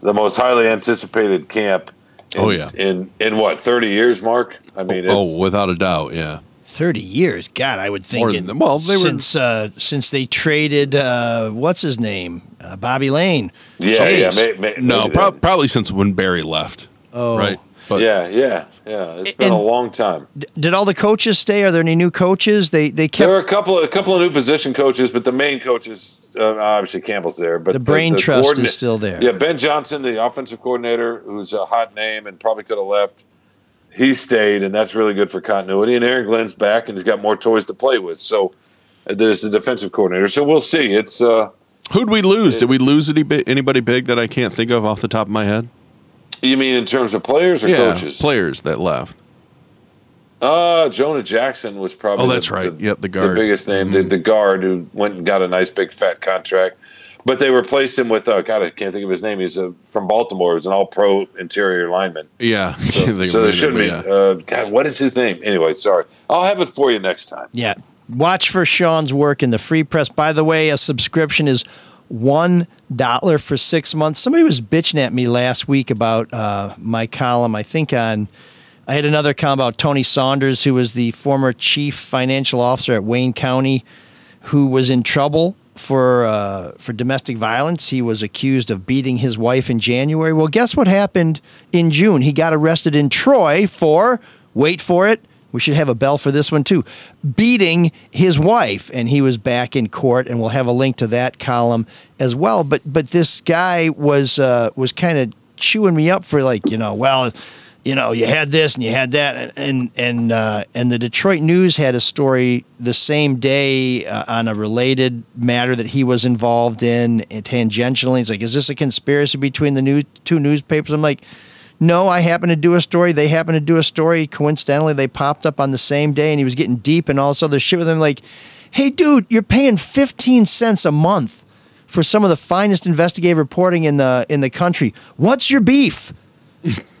the most highly anticipated camp. Oh, in, Oh, yeah. in in what thirty years, Marc? I mean, oh, oh, it's, Oh, without a doubt. Yeah. Thirty years. God, I would think. More in- than- well, they were- since uh, since they traded uh, what's his name, uh, Bobby Layne. yeah, yeah, Jeez. may, may, No, maybe prob- probably since when Barry left. Oh. Right. But yeah, yeah, yeah. It's been a long time. D- did all the coaches stay? Are there any new coaches? They they kept. There are a couple, a couple of new position coaches, but the main coaches, uh, obviously Campbell's there. But The brain trust is still there. Yeah, Ben Johnson, the offensive coordinator, who's a hot name and probably could have left. He stayed, and that's really good for continuity. And Aaron Glenn's back, and he's got more toys to play with. So uh, there's the defensive coordinator. So we'll see. It's uh, who'd we lose? Did we lose any anybody big that I can't think of off the top of my head? you mean in terms of players or yeah, coaches? players that left. Uh, Jonah Jackson was probably. Oh, that's the, right. The, Yep, the guard. Mm-hmm. biggest name, the, the guard who went and got a nice big fat contract. But they replaced him with uh, God, I can't think of his name. He's uh, from Baltimore. He's an All-Pro interior lineman. Yeah. So, Can't think of so there shouldn't be. yeah. Uh, God, what is his name? Anyway, sorry. I'll have it for you next time. Yeah. Watch for Shawn's work in the free press. By the way, a subscription is one dollar for six months. Somebody was bitching at me last week about uh, my column. I think on I had another column about Tony Saunders, who was the former chief financial officer at Wayne County, who was in trouble for uh, for domestic violence. He was accused of beating his wife in January. Well, guess what happened in June? He got arrested in Troy for wait for it. We should have a bell for this one too. Beating his wife, and he was back in court, and we'll have a link to that column as well. But but this guy was uh, was kind of chewing me up for like you know well you know, you had this and you had that, and and uh, and the Detroit News had a story the same day uh, on a related matter that he was involved in tangentially. He's like, "Is this a conspiracy between the new two newspapers?" I'm like. No, I happen to do a story. They happen to do a story. Coincidentally, they popped up on the same day, and he was getting deep and all this other shit with him. Like, hey, dude, you're paying 15 cents a month for some of the finest investigative reporting in the in the country. What's your beef?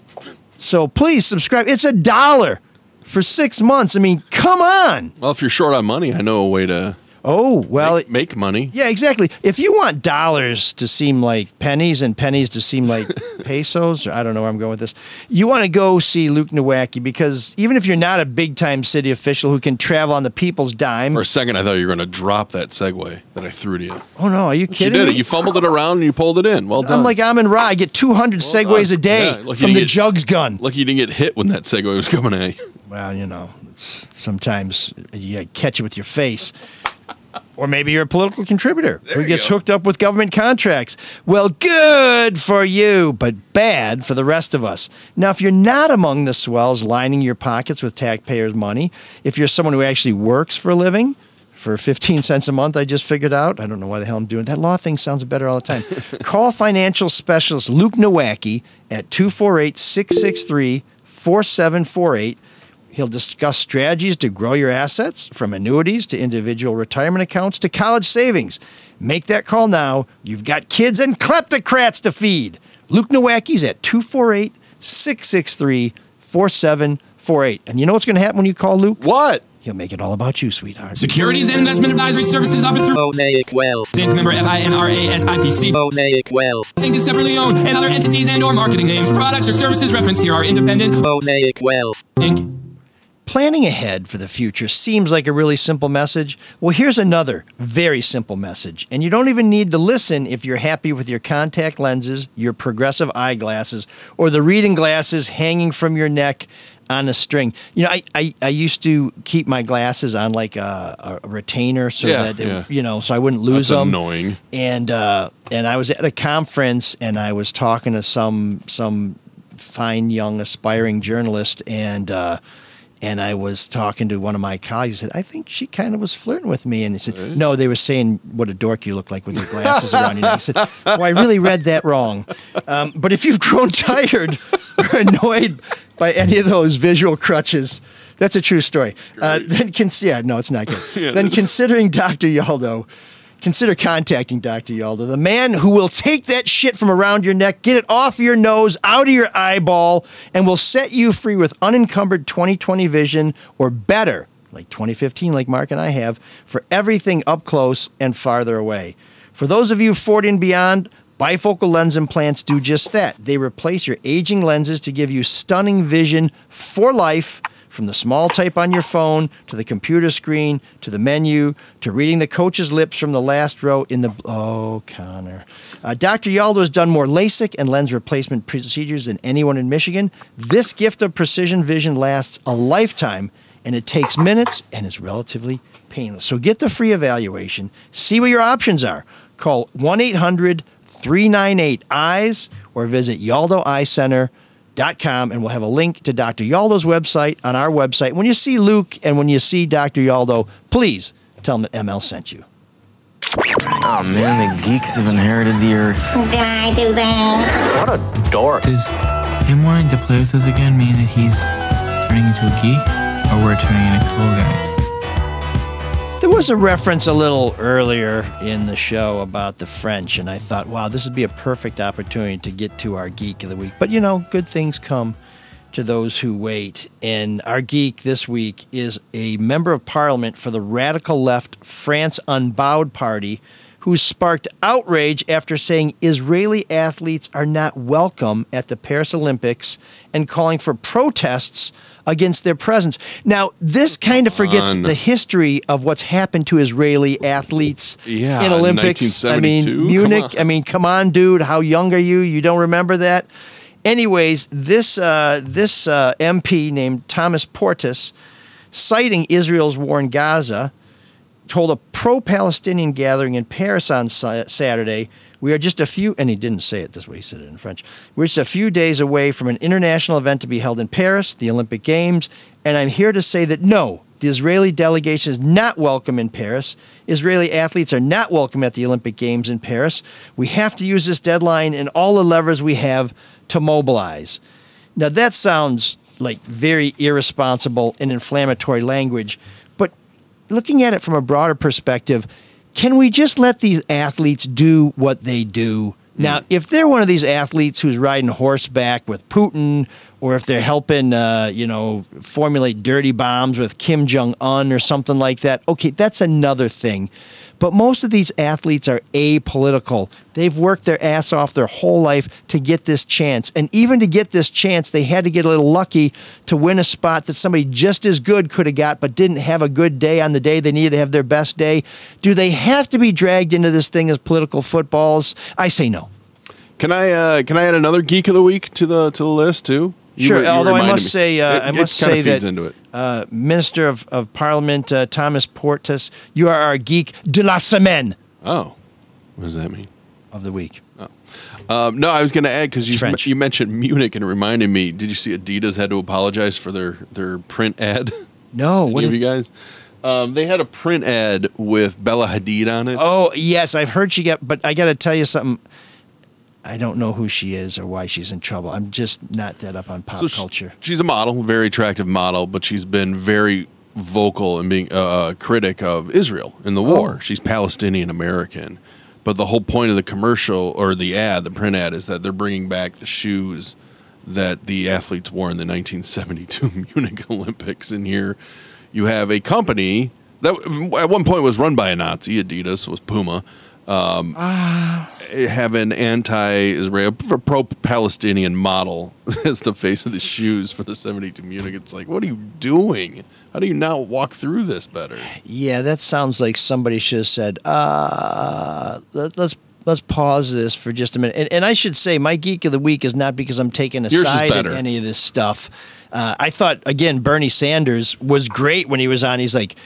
So please subscribe. It's a dollar for six months. I mean, come on. Well, if you're short on money, I know a way to Oh, well, make, make money. yeah, exactly. If you want dollars to seem like pennies and pennies to seem like pesos, or I don't know where I'm going with this, you want to go see Luke Nowacki because even if you're not a big time city official who can travel on the people's dime, For a second, I thought you were going to drop that segue that I threw to you. oh no, are you kidding? You did me? it. You fumbled it around and you pulled it in. Well done. I'm like Amon Ra. I get 200 segues uh, a day Yeah, from the get- jugs gun. Lucky you didn't get hit when that segue was coming at you. Well, you know, it's sometimes you catch it with your face. Or maybe you're a political contributor who gets go. hooked up with government contracts. Well, good for you, but bad for the rest of us. Now, if you're not among the swells lining your pockets with taxpayers' money, if you're someone who actually works for a living, for 15 cents a month, I just figured out. I don't know why the hell I'm doing that. Law thing sounds better all the time. Call financial specialist Luke Nowacki at 248 663 4748. He'll discuss strategies to grow your assets from annuities to individual retirement accounts to college savings. Make that call now. You've got kids and kleptocrats to feed. Luke Nowacki's at 248 663 4748. And you know what's going to happen when you call Luke? What? He'll make it all about you, sweetheart. Securities and investment advisory services offered through Mosaic Wealth. Inc. member FINRA SIPC. Mosaic Wealth. Inc. is separately owned and other entities and or marketing names, products or services referenced here are independent. Mosaic Wealth. Inc. Planning ahead for the future seems like a really simple message. Well, here's another very simple message. And you don't even need to listen if you're happy with your contact lenses, your progressive eyeglasses, or the reading glasses hanging from your neck on a string. You know, I, I, I used to keep my glasses on like a, a retainer so Yeah, that, it- yeah. you know, so I wouldn't lose That's them annoying. and uh, and I was at a conference and I was talking to some some fine young aspiring journalist and uh, and I was talking to one of my colleagues. He said, "I think she kind of was flirting with me." And he said, "No, they were saying what a dork you look like with your glasses around your neck." I said, "Well, I really read that wrong." Um, but if you've grown tired or annoyed by any of those visual crutches. That's a true story. Uh, then, cons- yeah, no, it's not good. then, considering Dr. Yaldo, consider contacting Dr. Yaldo, the man who will take that shit from around your neck, get it off your nose, out of your eyeball, and will set you free with unencumbered 2020 vision or better, like 2015, like Marc and I have, for everything up close and farther away. For those of you 40 and beyond, bifocal lens implants do just that. They replace your aging lenses to give you stunning vision for life. From the small type on your phone to the computer screen to the menu to reading the coach's lips from the last row in the. Oh, Connor. Uh, Dr. Yaldo has done more LASIK and lens replacement procedures than anyone in Michigan. This gift of precision vision lasts a lifetime and it takes minutes and is relatively painless. So get the free evaluation, see what your options are. Call 1 800 398 EYES or visit yaldoeyecenter.com and we'll have a link to Dr. Yaldo's website on our website. When you see Luke and when you see Dr. Yaldo, please tell him that ML sent you. Oh man, the geeks have inherited the earth. Did I do that? What a dork. Does him wanting to play with us again mean that he's turning into a geek? Or we're turning into cool guys? Was a reference a little earlier in the show about the French, and I thought, wow, this would be a perfect opportunity to get to our geek of the week. But you know, good things come to those who wait. And our geek this week is a member of parliament for the radical left France Unbowed Party who sparked outrage after saying Israeli athletes are not welcome at the Paris Olympics and calling for protests against their presence. Now, this kind of forgets the history of what's happened to Israeli athletes Yeah, in Olympics. I mean, 1972? Munich. I mean, come on, dude. How young are you? You don't remember that? Anyways, this uh, this uh, MP named Thomas Portes, citing Israel's war in Gaza, told a pro-Palestinian gathering in Paris on Sa- Saturday, "We are just a few," and he didn't say it this way; he said it in French. We're just a few days away from an international event to be held in Paris, the Olympic Games, and I'm here to say that no, the Israeli delegation is not welcome in Paris. Israeli athletes are not welcome at the Olympic Games in Paris. We have to use this deadline and all the levers we have to mobilize. Now that sounds like very irresponsible and inflammatory language, but looking at it from a broader perspective, can we just let these athletes do what they do? Now, if they're one of these athletes who's riding horseback with Putin, or if they're helping, uh, you know, formulate dirty bombs with Kim Jong Un or something like that, okay, that's another thing. But most of these athletes are apolitical. They've worked their ass off their whole life to get this chance. And even to get this chance, they had to get a little lucky to win a spot that somebody just as good could have got, but didn't have a good day on the day they needed to have their best day. Do they have to be dragged into this thing as political footballs? I say no. Can I uh, can I add another geek of the week to the to the list too? You Sure. were- although I must me. say, uh, It- I must say that into it. Uh, Minister of, of Parliament uh, Thomas Portes, you are our geek de la semaine Oh, what does that mean? of the week. Um, no, I was going to add because you French. you mentioned Munich and it reminded me. Did you see Adidas had to apologize for their their print ad? No, Any what of did- you guys? Um, they had a print ad with Bella Hadid on it. Oh yes, I've heard she got, but I got to tell you something. I don't know who she is or why she's in trouble. I'm just not that up on pop So culture. she's a model, very attractive model, but she's been very vocal and being a critic of Israel in the oh. war. Oh. She's Palestinian American, but the whole point of the commercial or the ad, the print ad, is that they're bringing back the shoes that the athletes wore in the 1972 Munich Olympics. And here you have a company that at one point was run by a Nazi. Adidas was Puma. Um, have an anti-Israel, pro-Palestinian model as the face of the shoes for the 72 Munich. It's like, what are you doing? How do you not walk through this better? Yeah, that sounds like somebody should have said, uh, let, us let's pause this for just a minute. And, and I should say, my geek of the week is not because I'm taking a Yours side in any of this stuff. Uh, I thought again, Bernie Sanders was great when he was on. He's like,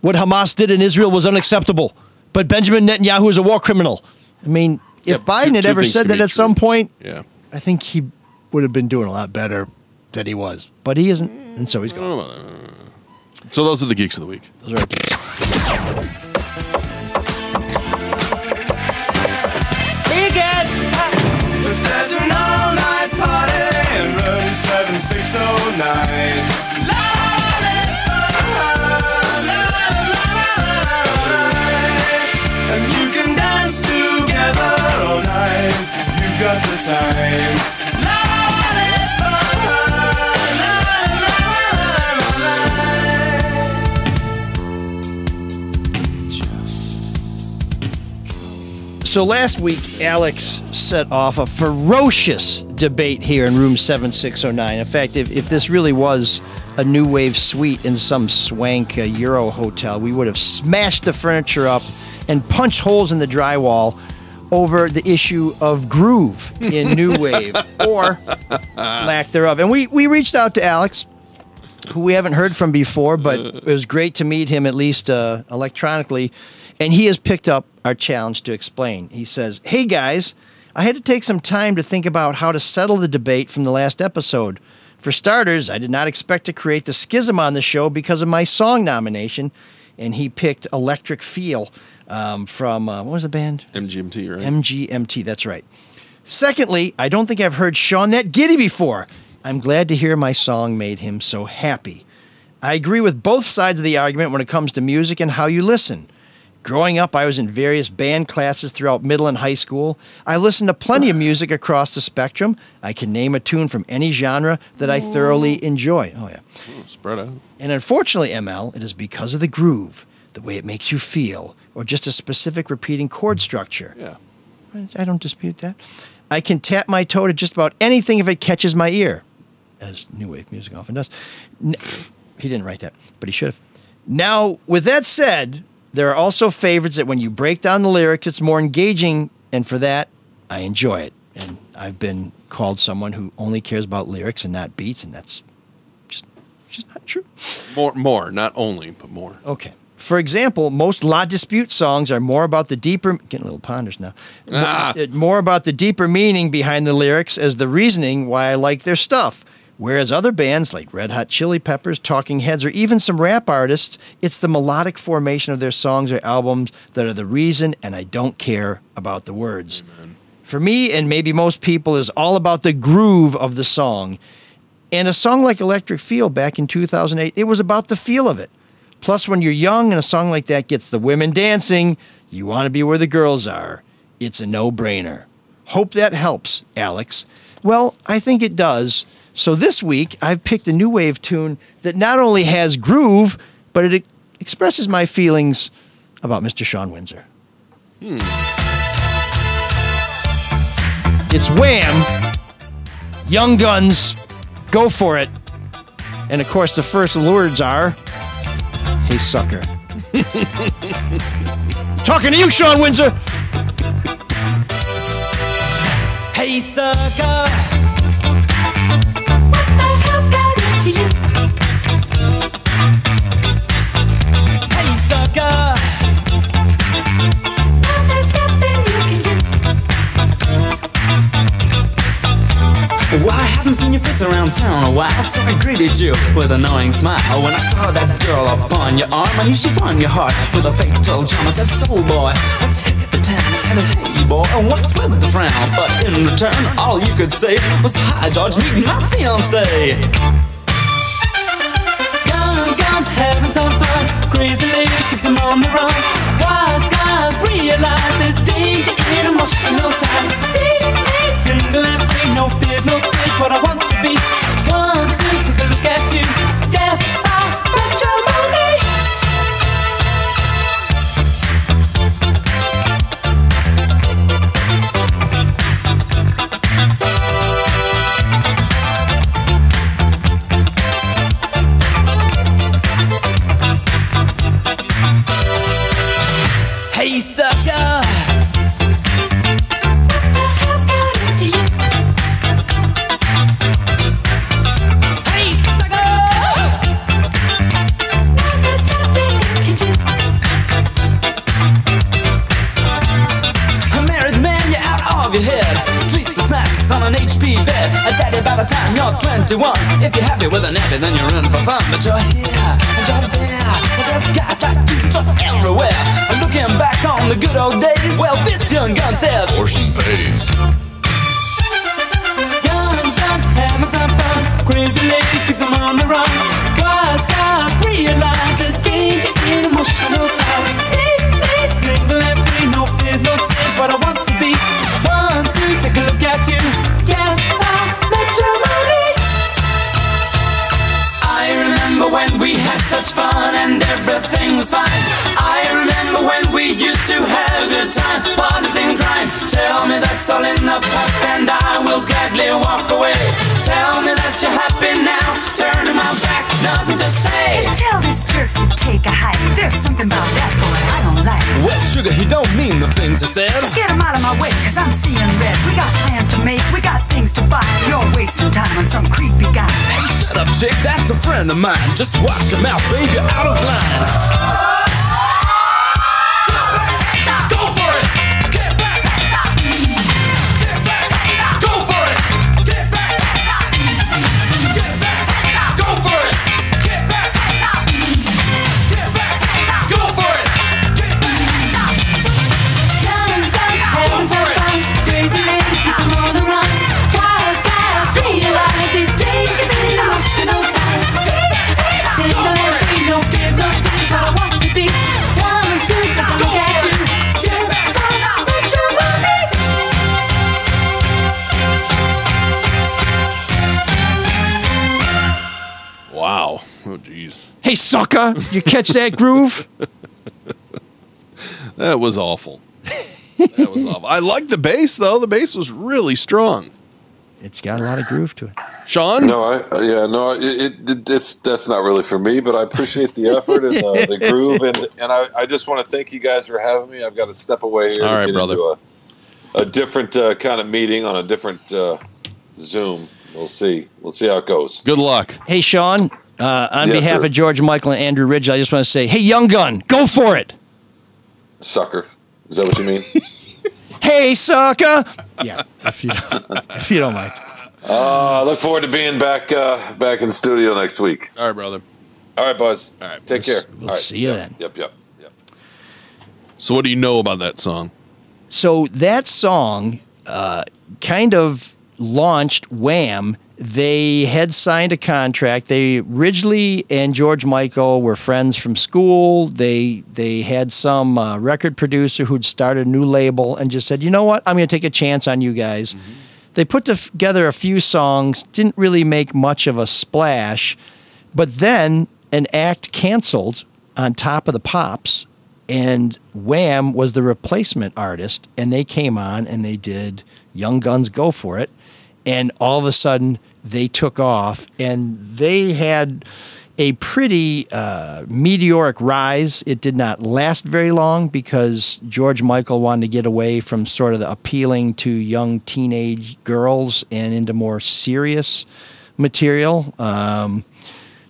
what Hamas did in Israel was unacceptable, but Benjamin Netanyahu is a war criminal. I mean, if Yeah, Biden two- had two ever said that be at some point, Yeah. I think he would have been doing a lot better than he was. But he isn't, and so he's gone. Oh, uh, so those are the geeks of the week. Those are our geeks. If there's an all-night party in room 7609 So last week, Alex set off a ferocious debate here in room 7609. In fact, if, if this really was a new wave suite in some swank uh, Euro hotel, we would have smashed the furniture up and punched holes in the drywall over the issue of groove in new wave or lack thereof. And we, we reached out to Alex, who we haven't heard from before, but it was great to meet him at least uh, electronically. And he has picked up our challenge to explain. He says, Hey guys, I had to take some time to think about how to settle the debate from the last episode. For starters, I did not expect to create the schism on the show because of my song nomination. And he picked Electric Feel um, from, uh, what was the band? MGMT, right? MGMT, that's right. Secondly, I don't think I've heard Shawn that giddy before. I'm glad to hear my song made him so happy. I agree with both sides of the argument when it comes to music and how you listen. Growing up, I was in various band classes throughout middle and high school. I listened to plenty of music across the spectrum. I can name a tune from any genre that I thoroughly enjoy. Oh, yeah. Spread out. And unfortunately, ML, it is because of the groove, the way it makes you feel, or just a specific repeating chord structure. Yeah. I- don't dispute that. I can tap my toe to just about anything if it catches my ear. as new wave music often does. N- he didn't write that, but he should have. Now, with that said, there are also favorites that when you break down the lyrics, it's more engaging, and for that, I enjoy it. And I've been called someone who only cares about lyrics and not beats, and that's just just not true. More, more, not only, but more. Okay. For example, most La Dispute songs are more about the deeper, getting a little ponders now, Ah. Mo- more about the deeper meaning behind the lyrics as the reasoning why I like their stuff. Whereas other bands like Red Hot Chili Peppers, Talking Heads, or even some rap artists, it's the melodic formation of their songs or albums that are the reason, and I don't care about the words. For me, and maybe most people, is all about the groove of the song. And a song like Electric Feel back in 2008, it was about the feel of it. Plus, when you're young and a song like that gets the women dancing, you want to be where the girls are. It's a no brainer. Hope that helps, Alex. Well, I think it does. So this week, I've picked a new wave tune that not only has groove, but it expresses my feelings about Mr. Shawn Windsor. Hmm. It's Wham! Young Guns, go for it. And of course, the first words are, "Hey sucker." Talking to you, Shawn Windsor. Hey, sucker. Seen your face around town oh, a while, so I greeted you with an annoying smile. When I saw that girl upon your arm, I knew she'd won your heart with a fatal charm. I said, Soul boy, let's hit the town. I said, Hey boy, And what's with the frown? But in return, all you could say was, Hi, George, meet my fiance. Young guns having some fun, crazy ladies keep them on the run. Wise guys realize there's danger in emotional ties. See single free, no fears, no tears. What I want to be. One, two, take a look at you. 21. If you're happy with a nappy, then you're in for fun. But you're here and you're there. Well, there's guys like you just everywhere. And looking back on the good old days, well, this young gun says, Portion pays. Young guns having some fun. Crazy ladies keep them on the run. Wise guys realize there's danger in emotional ties. See me single and free, no fears, no tears. What I want to be. One, two, take a look at you. I remember when we had such fun and everything was fine. I remember when we used to have a good time, parties and crime. Tell me that's all in the past and I will gladly walk away. Tell me that you're happy now, turning my back, nothing to say. Tell this jerk to take a hike. There's something about that like. Well, sugar, he don't mean the things he said. Just get him out of my way, cause I'm seeing red. We got plans to make, we got things to buy. You're wasting time on some creepy guy. Hey, shut up, chick, that's a friend of mine. Just watch your mouth, babe, you're out of line. Hey, sucker! You catch that groove? That was awful. that was awful. I like the bass though. The bass was really strong. it's got a lot of groove to it. Shawn? No, I uh, yeah, no, it, it, it it's that's not really for me, but I appreciate the effort and the, the groove, and and I, I just want to thank you guys for having me. I've got to step away here. All to right, get brother. into A, a different uh, kind of meeting on a different uh, Zoom. We'll see. We'll see how it goes. Good luck. Hey, Shawn, uh, on Yes, behalf sir. of George Michael and Andrew Ridge, I just want to say, hey, Young Gun, go for it. Sucker. Is that what you mean? Hey, sucker. Yeah, if you don't, if you don't mind. uh, I look forward to being back uh, back in the studio next week. All right, brother. All right, Buzz. All right, take We'll care. we'll All right. see you Yep, then. Yep, yep, yep. So, what do you know about that song? So that song uh, kind of launched Wham. They had signed a contract. They Ridgeley and George Michael were friends from school. They they had some uh, record producer who'd started a new label and just said, you know what, I'm going to take a chance on you guys. They put together a few songs. Didn't really make much of a splash, but then an act canceled on top of the pops and Wham was the replacement artist, and they came on and they did Young Guns Go For It, and all of a sudden they took off, and they had a pretty uh, meteoric rise. It did not last very long because George Michael wanted to get away from sort of the appealing to young teenage girls and into more serious material. Um,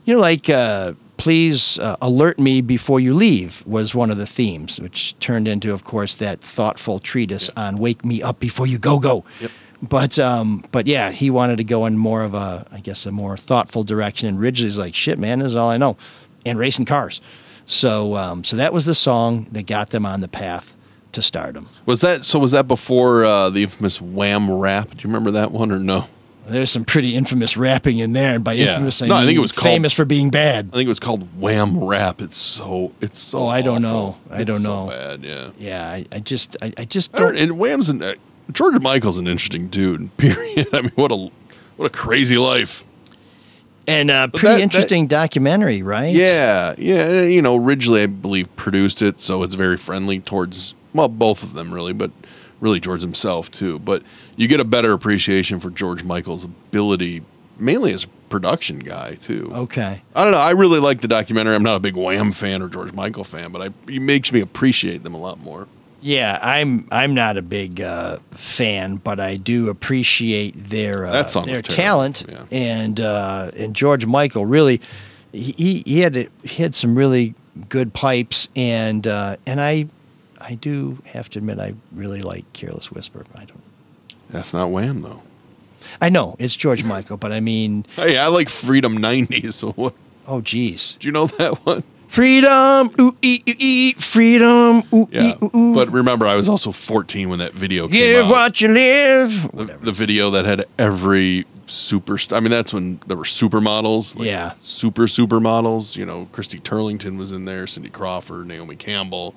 you know, like uh, please uh, alert me before you leave was one of the themes, which turned into, of course, that thoughtful treatise on wake me up before you go go. But um, but yeah, he wanted to go in more of a, I guess, a more thoughtful direction. And Ridgeley's like, shit, man, this is all I know, and racing cars. So um, so that was the song that got them on the path to stardom. Was that so? Was that before uh, the infamous Wham rap? Do you remember that one or no? There's some pretty infamous rapping in there, and by Yeah. infamous, I No, I think it was called- famous for being bad. I think it was called Wham rap. It's so it's so. Oh, I don't awful. know. I don't know. So bad, yeah. Yeah, I, I just, I, I just don't, don't. and Wham's an uh, George Michael's an interesting dude. Period. I mean, what a what a crazy life. And uh, But pretty that- that- interesting documentary, right? Yeah, yeah. You know, Ridgeley, I believe, produced it, so it's very friendly towards well, both of them really, but really George himself too. But you get a better appreciation for George Michael's ability, mainly as a production guy too. Okay. I don't know. I really like the documentary. I'm not a big Wham fan or George Michael fan, but I, it makes me appreciate them a lot more. Yeah, I'm I'm not a big uh, fan, but I do appreciate their uh, their talent and uh, and George Michael really he he had he had some really good pipes and uh, and I I do have to admit I really like Careless Whisper. I don't That's not Wham though. I know it's George Michael, but I mean Hey, I like Freedom '90s. So what? Oh, geez. Do you know that one? Freedom, ooh ee ooh, ee, freedom, ooh Yeah. ee ooh, ooh. But remember, I was also 14 when that video came Give out. what you live. the, the video that had every superstar. I mean, that's when there were supermodels. Like Yeah. Super supermodels. You know, Christy Turlington was in there, Cindy Crawford, Naomi Campbell.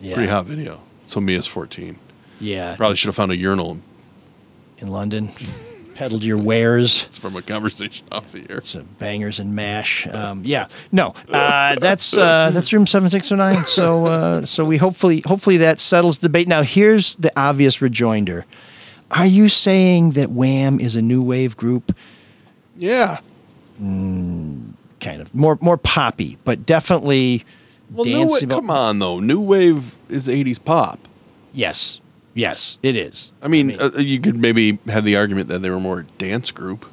Yeah. Pretty hot video. So Mia's 14. Yeah. Probably should have found a urinal. in London. Peddled your wares. It's from a conversation off the air. Some bangers and mash. Um, yeah, no, uh, that's uh, that's room seven six zero nine. So uh, so we hopefully hopefully that settles the debate. Now here's the obvious rejoinder: Are you saying that Wham is a new wave group? Yeah. Kind of more more poppy, but definitely Well, new wave, danceable. come on, though. New wave is 80s pop. Yes, yes, it is. I mean, uh, you could maybe have the argument that they were more a dance group.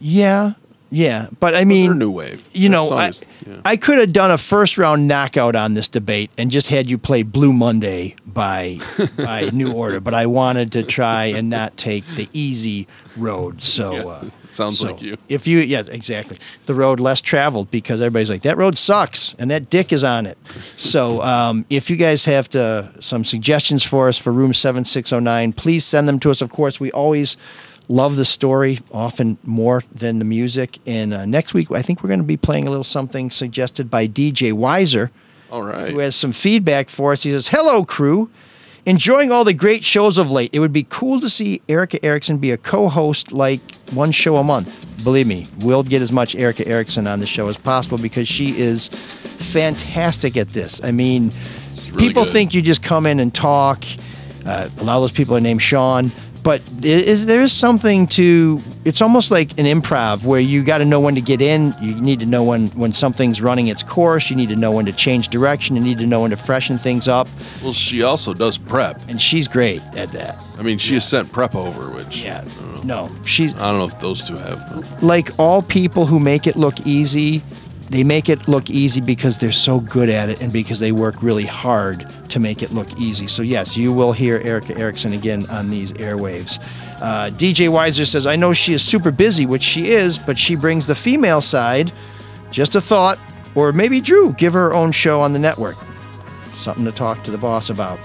Yeah, yeah, but I mean, new wave. You know, I, yeah. I could have done a first round knockout on this debate and just had you play Blue Monday by by New Order, but I wanted to try and not take the easy road. So uh, sounds so like you. If you, yes, exactly, the road less traveled because everybody's like that road sucks and that dick is on it. So um, if you guys have to, some suggestions for us for room seven six zero nine, please send them to us. Of course, we always love the story, often more than the music. And uh, next week, I think we're going to be playing a little something suggested by DJ Wiser. All right. who has some feedback for us. He says, "Hello, crew." Enjoying all the great shows of late. It would be cool to see Erica Erickson be a co-host like one show a month. Believe me, we'll get as much Erica Erickson on the show as possible because she is fantastic at this. I mean, really people good. think you just come in and talk. Uh, a lot of those people are named Shawn, but there is, there is something to it's almost like an improv where you got to know when to get in you need to know when when something's running its course you need to know when to change direction you need to know when to freshen things up Well, she also does prep. and she's great at that I mean, she has sent prep over, which yeah no she's I don't know if those two have. But like all people who make it look easy they make it look easy because they're so good at it and because they work really hard to make it look easy. So, yes, you will hear Erica Erickson again on these airwaves. Uh, DJ Weiser says, I know she is super busy, which she is, but she brings the female side. Just a thought. Or maybe Drew, give her own show on the network. Something to talk to the boss about.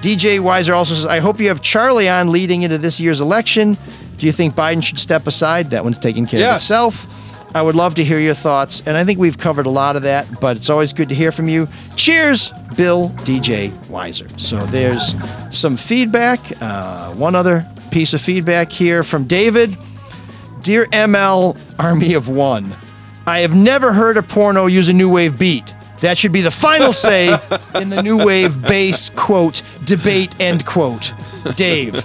DJ Weiser also says, I hope you have Charlie on leading into this year's election. Do you think Biden should step aside? That one's taking care of Yes. itself. I would love to hear your thoughts, and I think we've covered a lot of that, but it's always good to hear from you. Cheers, Bill DJ Weiser. So there's some feedback. Uh, one other piece of feedback here from David. Dear ML Army of One, I have never heard a porno use a new wave beat. That should be the final say in the new wave bass quote debate end quote. Dave.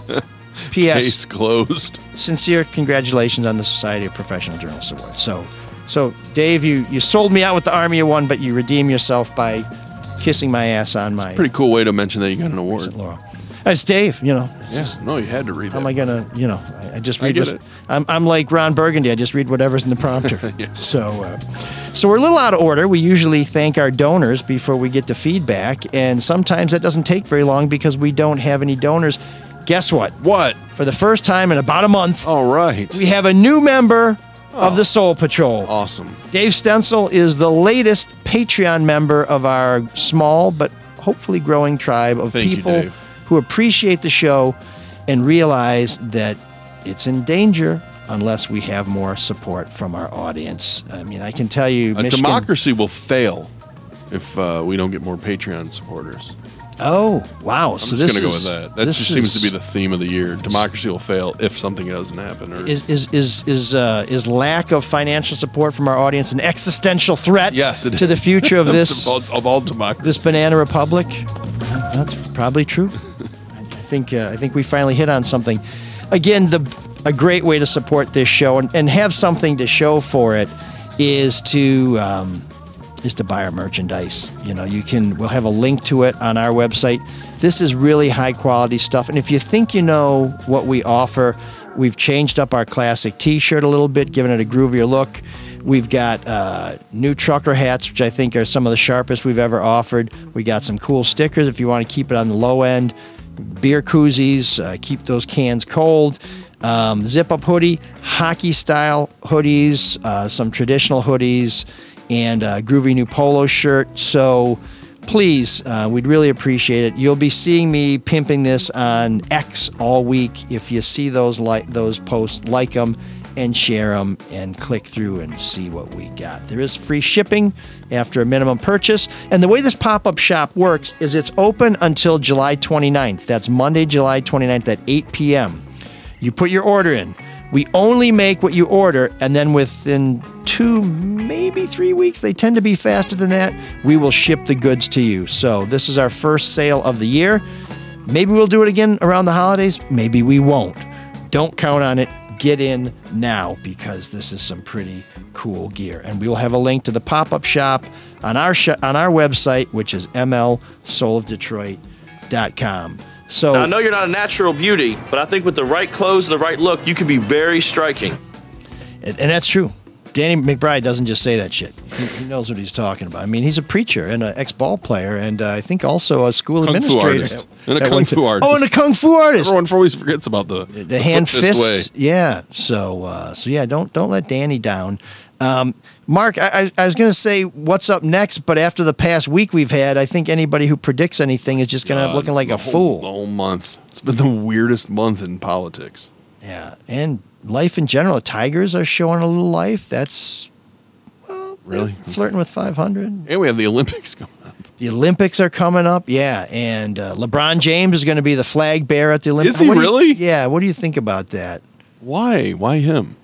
P.S. case closed. Sincere congratulations on the Society of Professional Journalists Award. So, so Dave, you you sold me out with the Army of One, but you redeem yourself by kissing my ass on my Pretty cool way to mention that you got an award. laurel. It's Dave, you know. Yes. Yeah, no, you had to read it. how that. am I gonna, you know? I, I just I read. what's- it. I'm, I'm like Ron Burgundy. I just read whatever's in the prompter. So, uh, so we're a little out of order. We usually thank our donors before we get to feedback, and sometimes that doesn't take very long because we don't have any donors. Guess what? What? For the first time in about a month, All right. we have a new member of the Soul Patrol. Awesome. Dave Stencil is the latest Patreon member of our small but hopefully growing tribe of Thank you, people Dave. who appreciate the show and realize that it's in danger unless we have more support from our audience. I mean, I can tell you, A Michigan- democracy will fail if uh, we don't get more Patreon supporters. Oh, wow! I'm so just this going to go with that. That just seems to be the theme of the year. Democracy will fail if something doesn't happen. Or is is is is uh, is lack of financial support from our audience an existential threat yes, to the future of this of all, of all democracy. this banana republic? That's probably true. I think uh, I think we finally hit on something. Again, the a great way to support this show and, and have something to show for it is to um, is to buy our merchandise. You know, you can we'll have a link to it on our website. This is really high quality stuff, and if you think you know what we offer, we've changed up our classic T-shirt a little bit, given it a groovier look. We've got uh, new trucker hats, which I think are some of the sharpest we've ever offered. We got some cool stickers if you want to keep it on the low end. Beer koozies, uh, keep those cans cold. Um, zip up hoodie, hockey style hoodies, uh, some traditional hoodies, and a groovy new polo shirt. So please, uh, we'd really appreciate it. You'll be seeing me pimping this on X all week. If you see those like those posts, like them and share them and click through and see what we got. There is free shipping after a minimum purchase. And the way this pop up shop works is it's open until July 29th. That's Monday, July 29th at 8 p.m. You put your order in. We only make what you order, and then within two, maybe three weeks, they tend to be faster than that, we will ship the goods to you. So, this is our first sale of the year. Maybe we'll do it again around the holidays. Maybe we won't. Don't count on it. Get in now because this is some pretty cool gear. And we will have a link to the pop up shop on our sh- on our website, which is mlsoulofdetroit.com. So Now, I know you're not a natural beauty, but I think with the right clothes the right look, you could be very striking. And, and that's true. Danny McBride doesn't just say that shit. He, he knows what he's talking about. I mean, he's a preacher and an ex-ball player, and uh, I think also a school Kung fu administrator. artist. at- And a kung fu ti- artist. Oh, and a kung fu artist. Everyone always forgets about the the, hand foot fist. way. Yeah. So uh, so yeah, don't don't let Danny down. Um, Marc, I, I, was going to say what's up next, but after the past week we've had, I think anybody who predicts anything is just going to end up looking like a fool. Whole month. It's been the weirdest month in politics. Yeah, and life in general. Tigers are showing a little life. That's well, Really? flirting with 500. And we have the Olympics coming up. The Olympics are coming up, yeah, and uh, LeBron James is going to be the flag bearer at the Olympics. Is he What do you- really? yeah. What do you think about that? Why? Why him?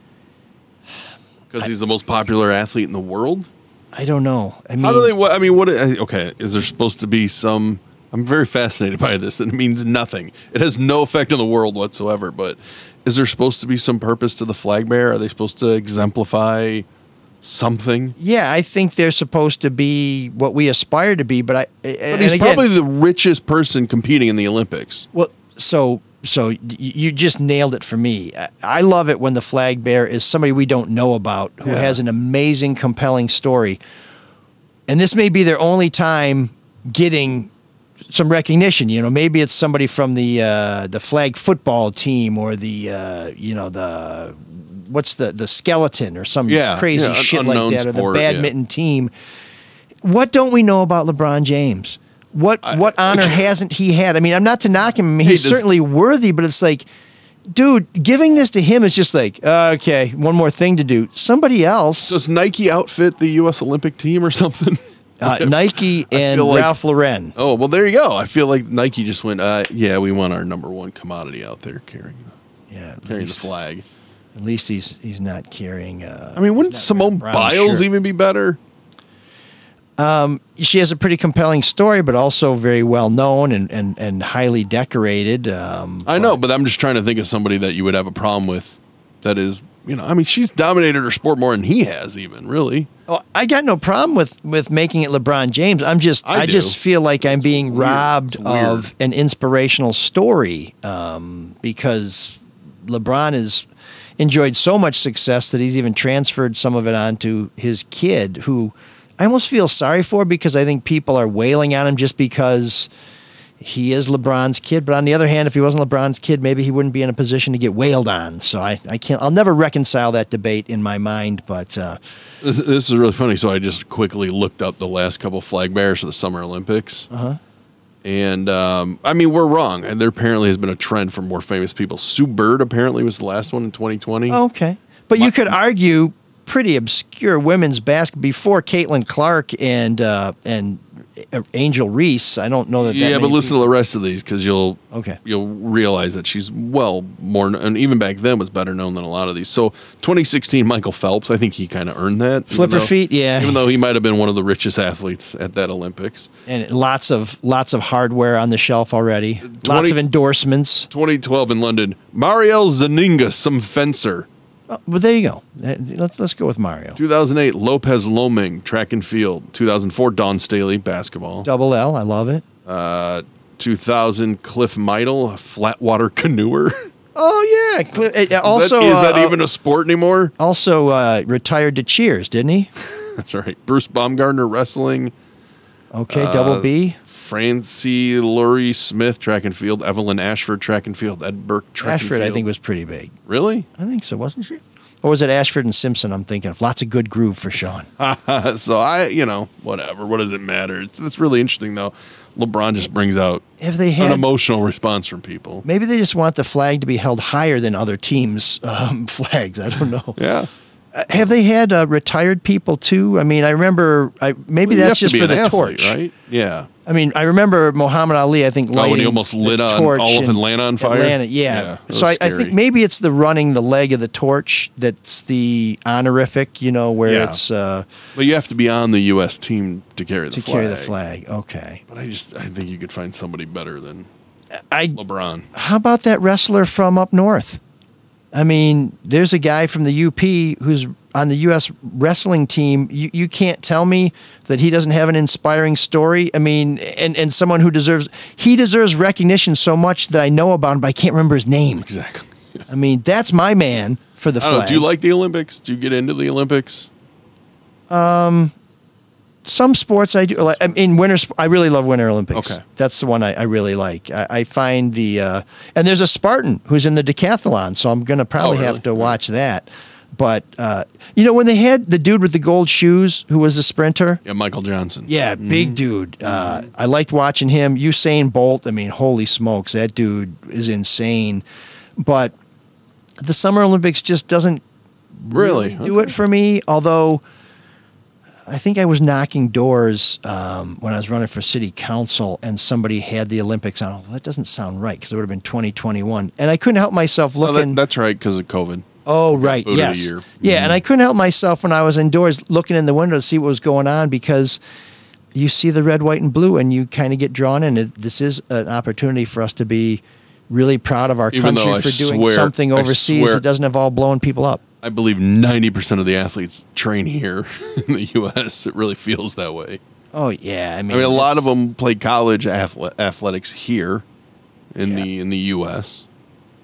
Because he's the most popular athlete in the world. I don't know. I mean, How do they? What? I mean, what? Okay, is there supposed to be some I'm very fascinated by this, and it means nothing. It has no effect on the world whatsoever. But is there supposed to be some purpose to the flag bearer? Are they supposed to exemplify something? Yeah, I think they're supposed to be what we aspire to be, but I. But he's probably the richest person competing in the Olympics. Well, so so y- you just nailed it for me. I- love it when the flag bearer is somebody we don't know about who Yeah. has an amazing, compelling story, and this may be their only time getting some recognition. You know, maybe it's somebody from the uh, the flag football team or the uh, you know the what's the the skeleton or some Yeah, crazy yeah, shit like that or the sport, badminton team. What don't we know about LeBron James? What what honor hasn't he had? I mean, I'm not to knock him. I he's does- certainly worthy, but it's like, dude, giving this to him is just like, uh, okay, one more thing to do. Somebody else, Does Nike outfit the U.S. Olympic team or something? uh, Nike and like- Ralph Lauren. Oh well, there you go. I feel like Nike just went. Uh, yeah, we want our number one commodity out there carrying Yeah, at carrying the flag. at least he's he's not carrying. Uh, I mean, wouldn't Simone Biles even be better? She has a pretty compelling story, but also very well known and and, and highly decorated. Um, I know, but I'm just trying to think of somebody that you would have a problem with. That is, you know, I mean, she's dominated her sport more than he has, even really. Oh, I got no problem with with making it LeBron James. I'm just I I, just feel like I'm being robbed It's of an inspirational story um, because LeBron has enjoyed so much success that he's even transferred some of it onto his kid, who I almost feel sorry for because I think people are wailing on him just because he is LeBron's kid. But on the other hand, if he wasn't LeBron's kid, maybe he wouldn't be in a position to get wailed on. So I, I can't. I'll never reconcile that debate in my mind. But uh, This, this is really funny. So I just quickly looked up the last couple flag bearers for the Summer Olympics. uh-huh. And um, I mean, we're wrong. And there apparently has been a trend for more famous people. Sue Bird apparently was the last one in 2020. Okay. But you could argue pretty obscure women's basketball before Caitlin Clark and uh, and Angel Reese. I don't know that. that yeah, but listen to the rest of these because you'll Okay. you'll realize that she's well more and even back then was better known than a lot of these. So 2016, Michael Phelps, I think he kind of earned that. Flipper though- feet, yeah. Even though he might have been one of the richest athletes at that Olympics. and lots of lots of hardware on the shelf already. Lots of endorsements. 2012 in London, Mariel Zagunis, some fencer. Oh, well, there you go. Let's let's go with Mario. 2008, Lopez Lomong, track and field. 2004, Dawn Staley, basketball. Double L. I love it. Uh, 2000, Cliff Meidl, flatwater canoer. Oh yeah. Cl- uh, Also, is that, is that uh, even a sport anymore? also uh, retired to Cheers, didn't he? That's right. Bruce Baumgartner, wrestling. Okay, Uh, double B. Francie Larrieu Smith, track and field. Evelyn Ashford, track and field. Ed Burke, track Ashford, I think, was pretty big. Really? I think so, wasn't she? Or was it Ashford and Simpson? I'm thinking of lots of good groove for Sean. so I, you know, whatever. What does it matter? It's, it's really interesting though. LeBron just brings out Have they an emotional response from people. Maybe they just want the flag to be held higher than other teams' um, flags. I don't know. Yeah. Uh, have they had uh, retired people too? I mean, I remember. I, maybe Well, that's just for the athlete, torch, right? Yeah. I mean, I remember Muhammad Ali. I think Oh, when he almost lit on all of Atlanta on fire? Atlanta, Yeah, yeah. so I, I think maybe it's the running the leg of the torch that's the honorific. You know, where Yeah. it's uh, But you have to be on the U.S. team to carry the flag to flag. carry the flag. Okay. But I just, I think you could find somebody better than I LeBron. How about that wrestler from up north? I mean, there's a guy from the UP who's on the U.S. wrestling team. You, you can't tell me that he doesn't have an inspiring story. I mean, and, and someone who deserves he deserves recognition so much that I know about him, but I can't remember his name. Exactly. I mean, that's my man for the don't know. flag. Do you like the Olympics? Do you get into the Olympics? Um, some sports I do. Like, I mean, winter. I really love Winter Olympics. Okay. that's the one I, I really like. I, I find the uh, and there's a Spartan who's in the decathlon, so I'm gonna probably Oh, really? have to watch that. But uh, you know, when they had the dude with the gold shoes who was a sprinter. Yeah, Michael Johnson. Yeah, big dude. Uh, I liked watching him. Usain Bolt. I mean, holy smokes, that dude is insane. But the Summer Olympics just doesn't Really? do it for me. Although I think I was knocking doors um, when I was running for city council, and somebody had the Olympics on. Oh, that doesn't sound right because it would have been 2021, and I couldn't help myself looking. that, that's right because of COVID. Oh, right. Boot of the yes. Yeah, and I couldn't help myself when I was indoors looking in the window to see what was going on because you see the red, white, and blue, and you kind of get drawn in. It, this is an opportunity for us to be really proud of our Even country I for doing swear- something overseas that doesn't involve blowing people up. I believe 90% of the athletes train here in the U.S. It really feels that way. Oh yeah, I mean, I mean, a lot of them play college athletics here in the in the U.S.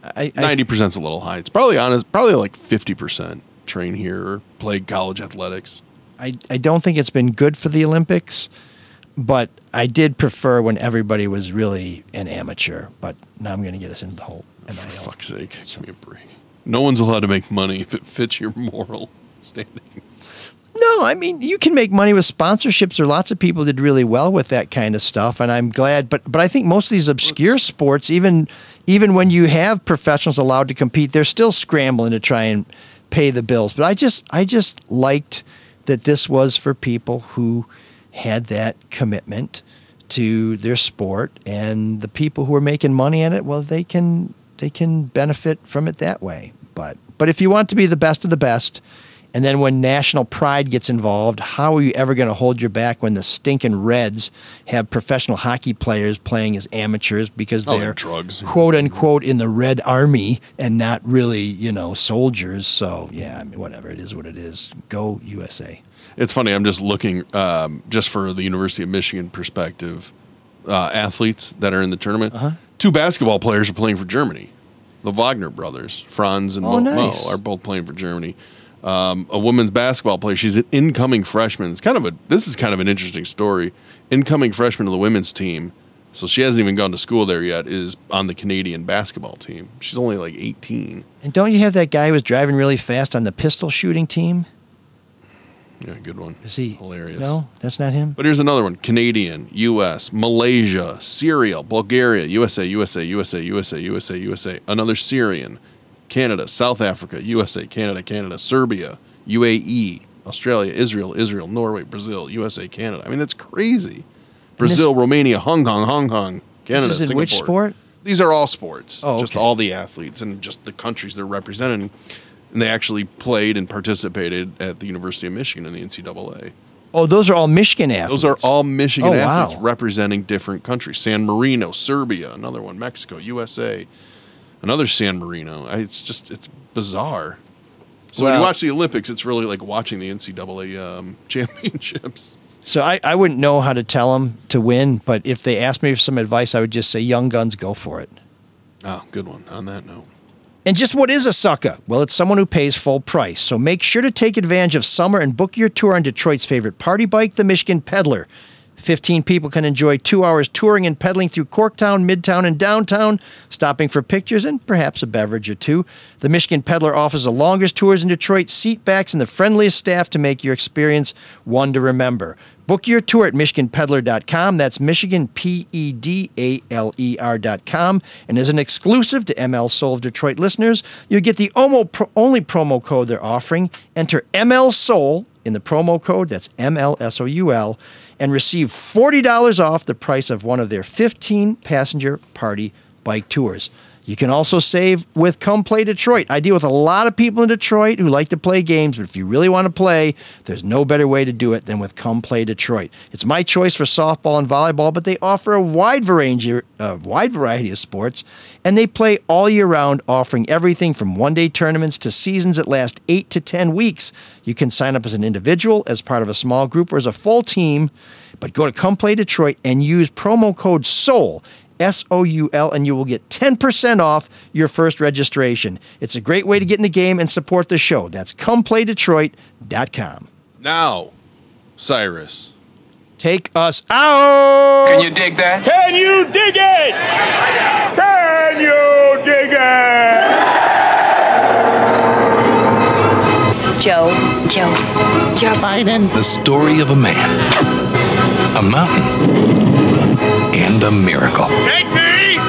I, I, Ninety percent's a little high. It's probably honest. Probably like fifty percent train here or play college athletics. I, I don't think it's been good for the Olympics, but I did prefer when everybody was really an amateur. But now I'm going to get us into the whole NIL. For fuck's sake, give me a break. No one's allowed to make money if it fits your moral standing. No, I mean you can make money with sponsorships. There are lots of people did really well with that kind of stuff, and I'm glad. But but I think most of these obscure sports, even even when you have professionals allowed to compete, they're still scrambling to try and pay the bills. But I just I just liked that this was for people who had that commitment to their sport, and the people who are making money at it, well, they can they can benefit from it that way. But but if you want to be the best of the best. And then when national pride gets involved, how are you ever going to hold your back when the stinking Reds have professional hockey players playing as amateurs because Oh, they're drugs. quote unquote in the Red Army and not really, you know, soldiers? So yeah, I mean, whatever it is, what it is. Go USA. It's funny. I'm just looking um, just for the University of Michigan perspective. Uh, athletes that are in the tournament. Uh-huh. Two basketball players are playing for Germany. The Wagner brothers, Franz and Oh, Mo, Mo, are both playing for Germany. Um, a women's basketball player. She's an incoming freshman. It's kind of a. This is kind of an interesting story. Incoming freshman of the women's team. So she hasn't even gone to school there yet. Is on the Canadian basketball team. She's only like 18. And don't you have that guy who was driving really fast on the pistol shooting team? Yeah, good one. Is he hilarious? No, that's not him. But here's another one Canadian, US, Malaysia, Syria, Bulgaria, USA, USA, USA, USA, USA, USA, another Syrian, Canada, South Africa, USA, Canada, Canada, Serbia, UAE, Australia, Israel, Israel, Norway, Brazil, USA, Canada. I mean, that's crazy. Brazil, Romania, Hong Kong, Hong Kong, Canada, This is in which sport? These are all sports. Oh, Just all the athletes and just the countries they're representing. And they actually played and participated at the University of Michigan in the NCAA. Oh, those are all Michigan athletes. Those are all Michigan Oh, athletes wow. representing different countries. San Marino, Serbia, another one, Mexico, USA, another San Marino. I- It's just it's bizarre. So when you watch the Olympics, it's really like watching the NCAA um, championships. So I, I wouldn't know how to tell them to win, but if they asked me for some advice, I would just say, young guns, go for it. Oh, good one. On that note, And just what is a sucker? Well, it's someone who pays full price. So make sure to take advantage of summer and book your tour on Detroit's favorite party bike, the Michigan Pedaler. 15 people can enjoy two hours touring and pedaling through Corktown, Midtown, and downtown, stopping for pictures and perhaps a beverage or two. The Michigan Pedaler offers the longest tours in Detroit, seat backs, and the friendliest staff to make your experience one to remember. Book your tour at MichiganPedaler.com. That's Michigan, P E D A L E R.com. And as an exclusive to ML Soul of Detroit listeners, you'll get the only promo code they're offering. Enter ML Soul in the promo code, that's M L S O U L, and receive $40 off the price of one of their 15 passenger party bike tours. You can also save with Come Play Detroit. I deal with a lot of people in Detroit who like to play games, but if you really want to play, there's no better way to do it than with Come Play Detroit. It's my choice for softball and volleyball, but they offer a wide variety, uh, wide variety of sports, and they play all year round, offering everything from one-day tournaments to seasons that last eight to ten weeks. You can sign up as an individual, as part of a small group, or as a full team. But go to Come Play Detroit and use promo code SOUL. S O U L, and you will get 10% off your first registration. It's a great way to get in the game and support the show. That's comeplaydetroit.com. now, Cyrus. Take us out. Can you dig that? Can you dig it? Can you dig it? Joe. Joe. Joe Biden. The story of a man, a mountain, and a miracle. Take me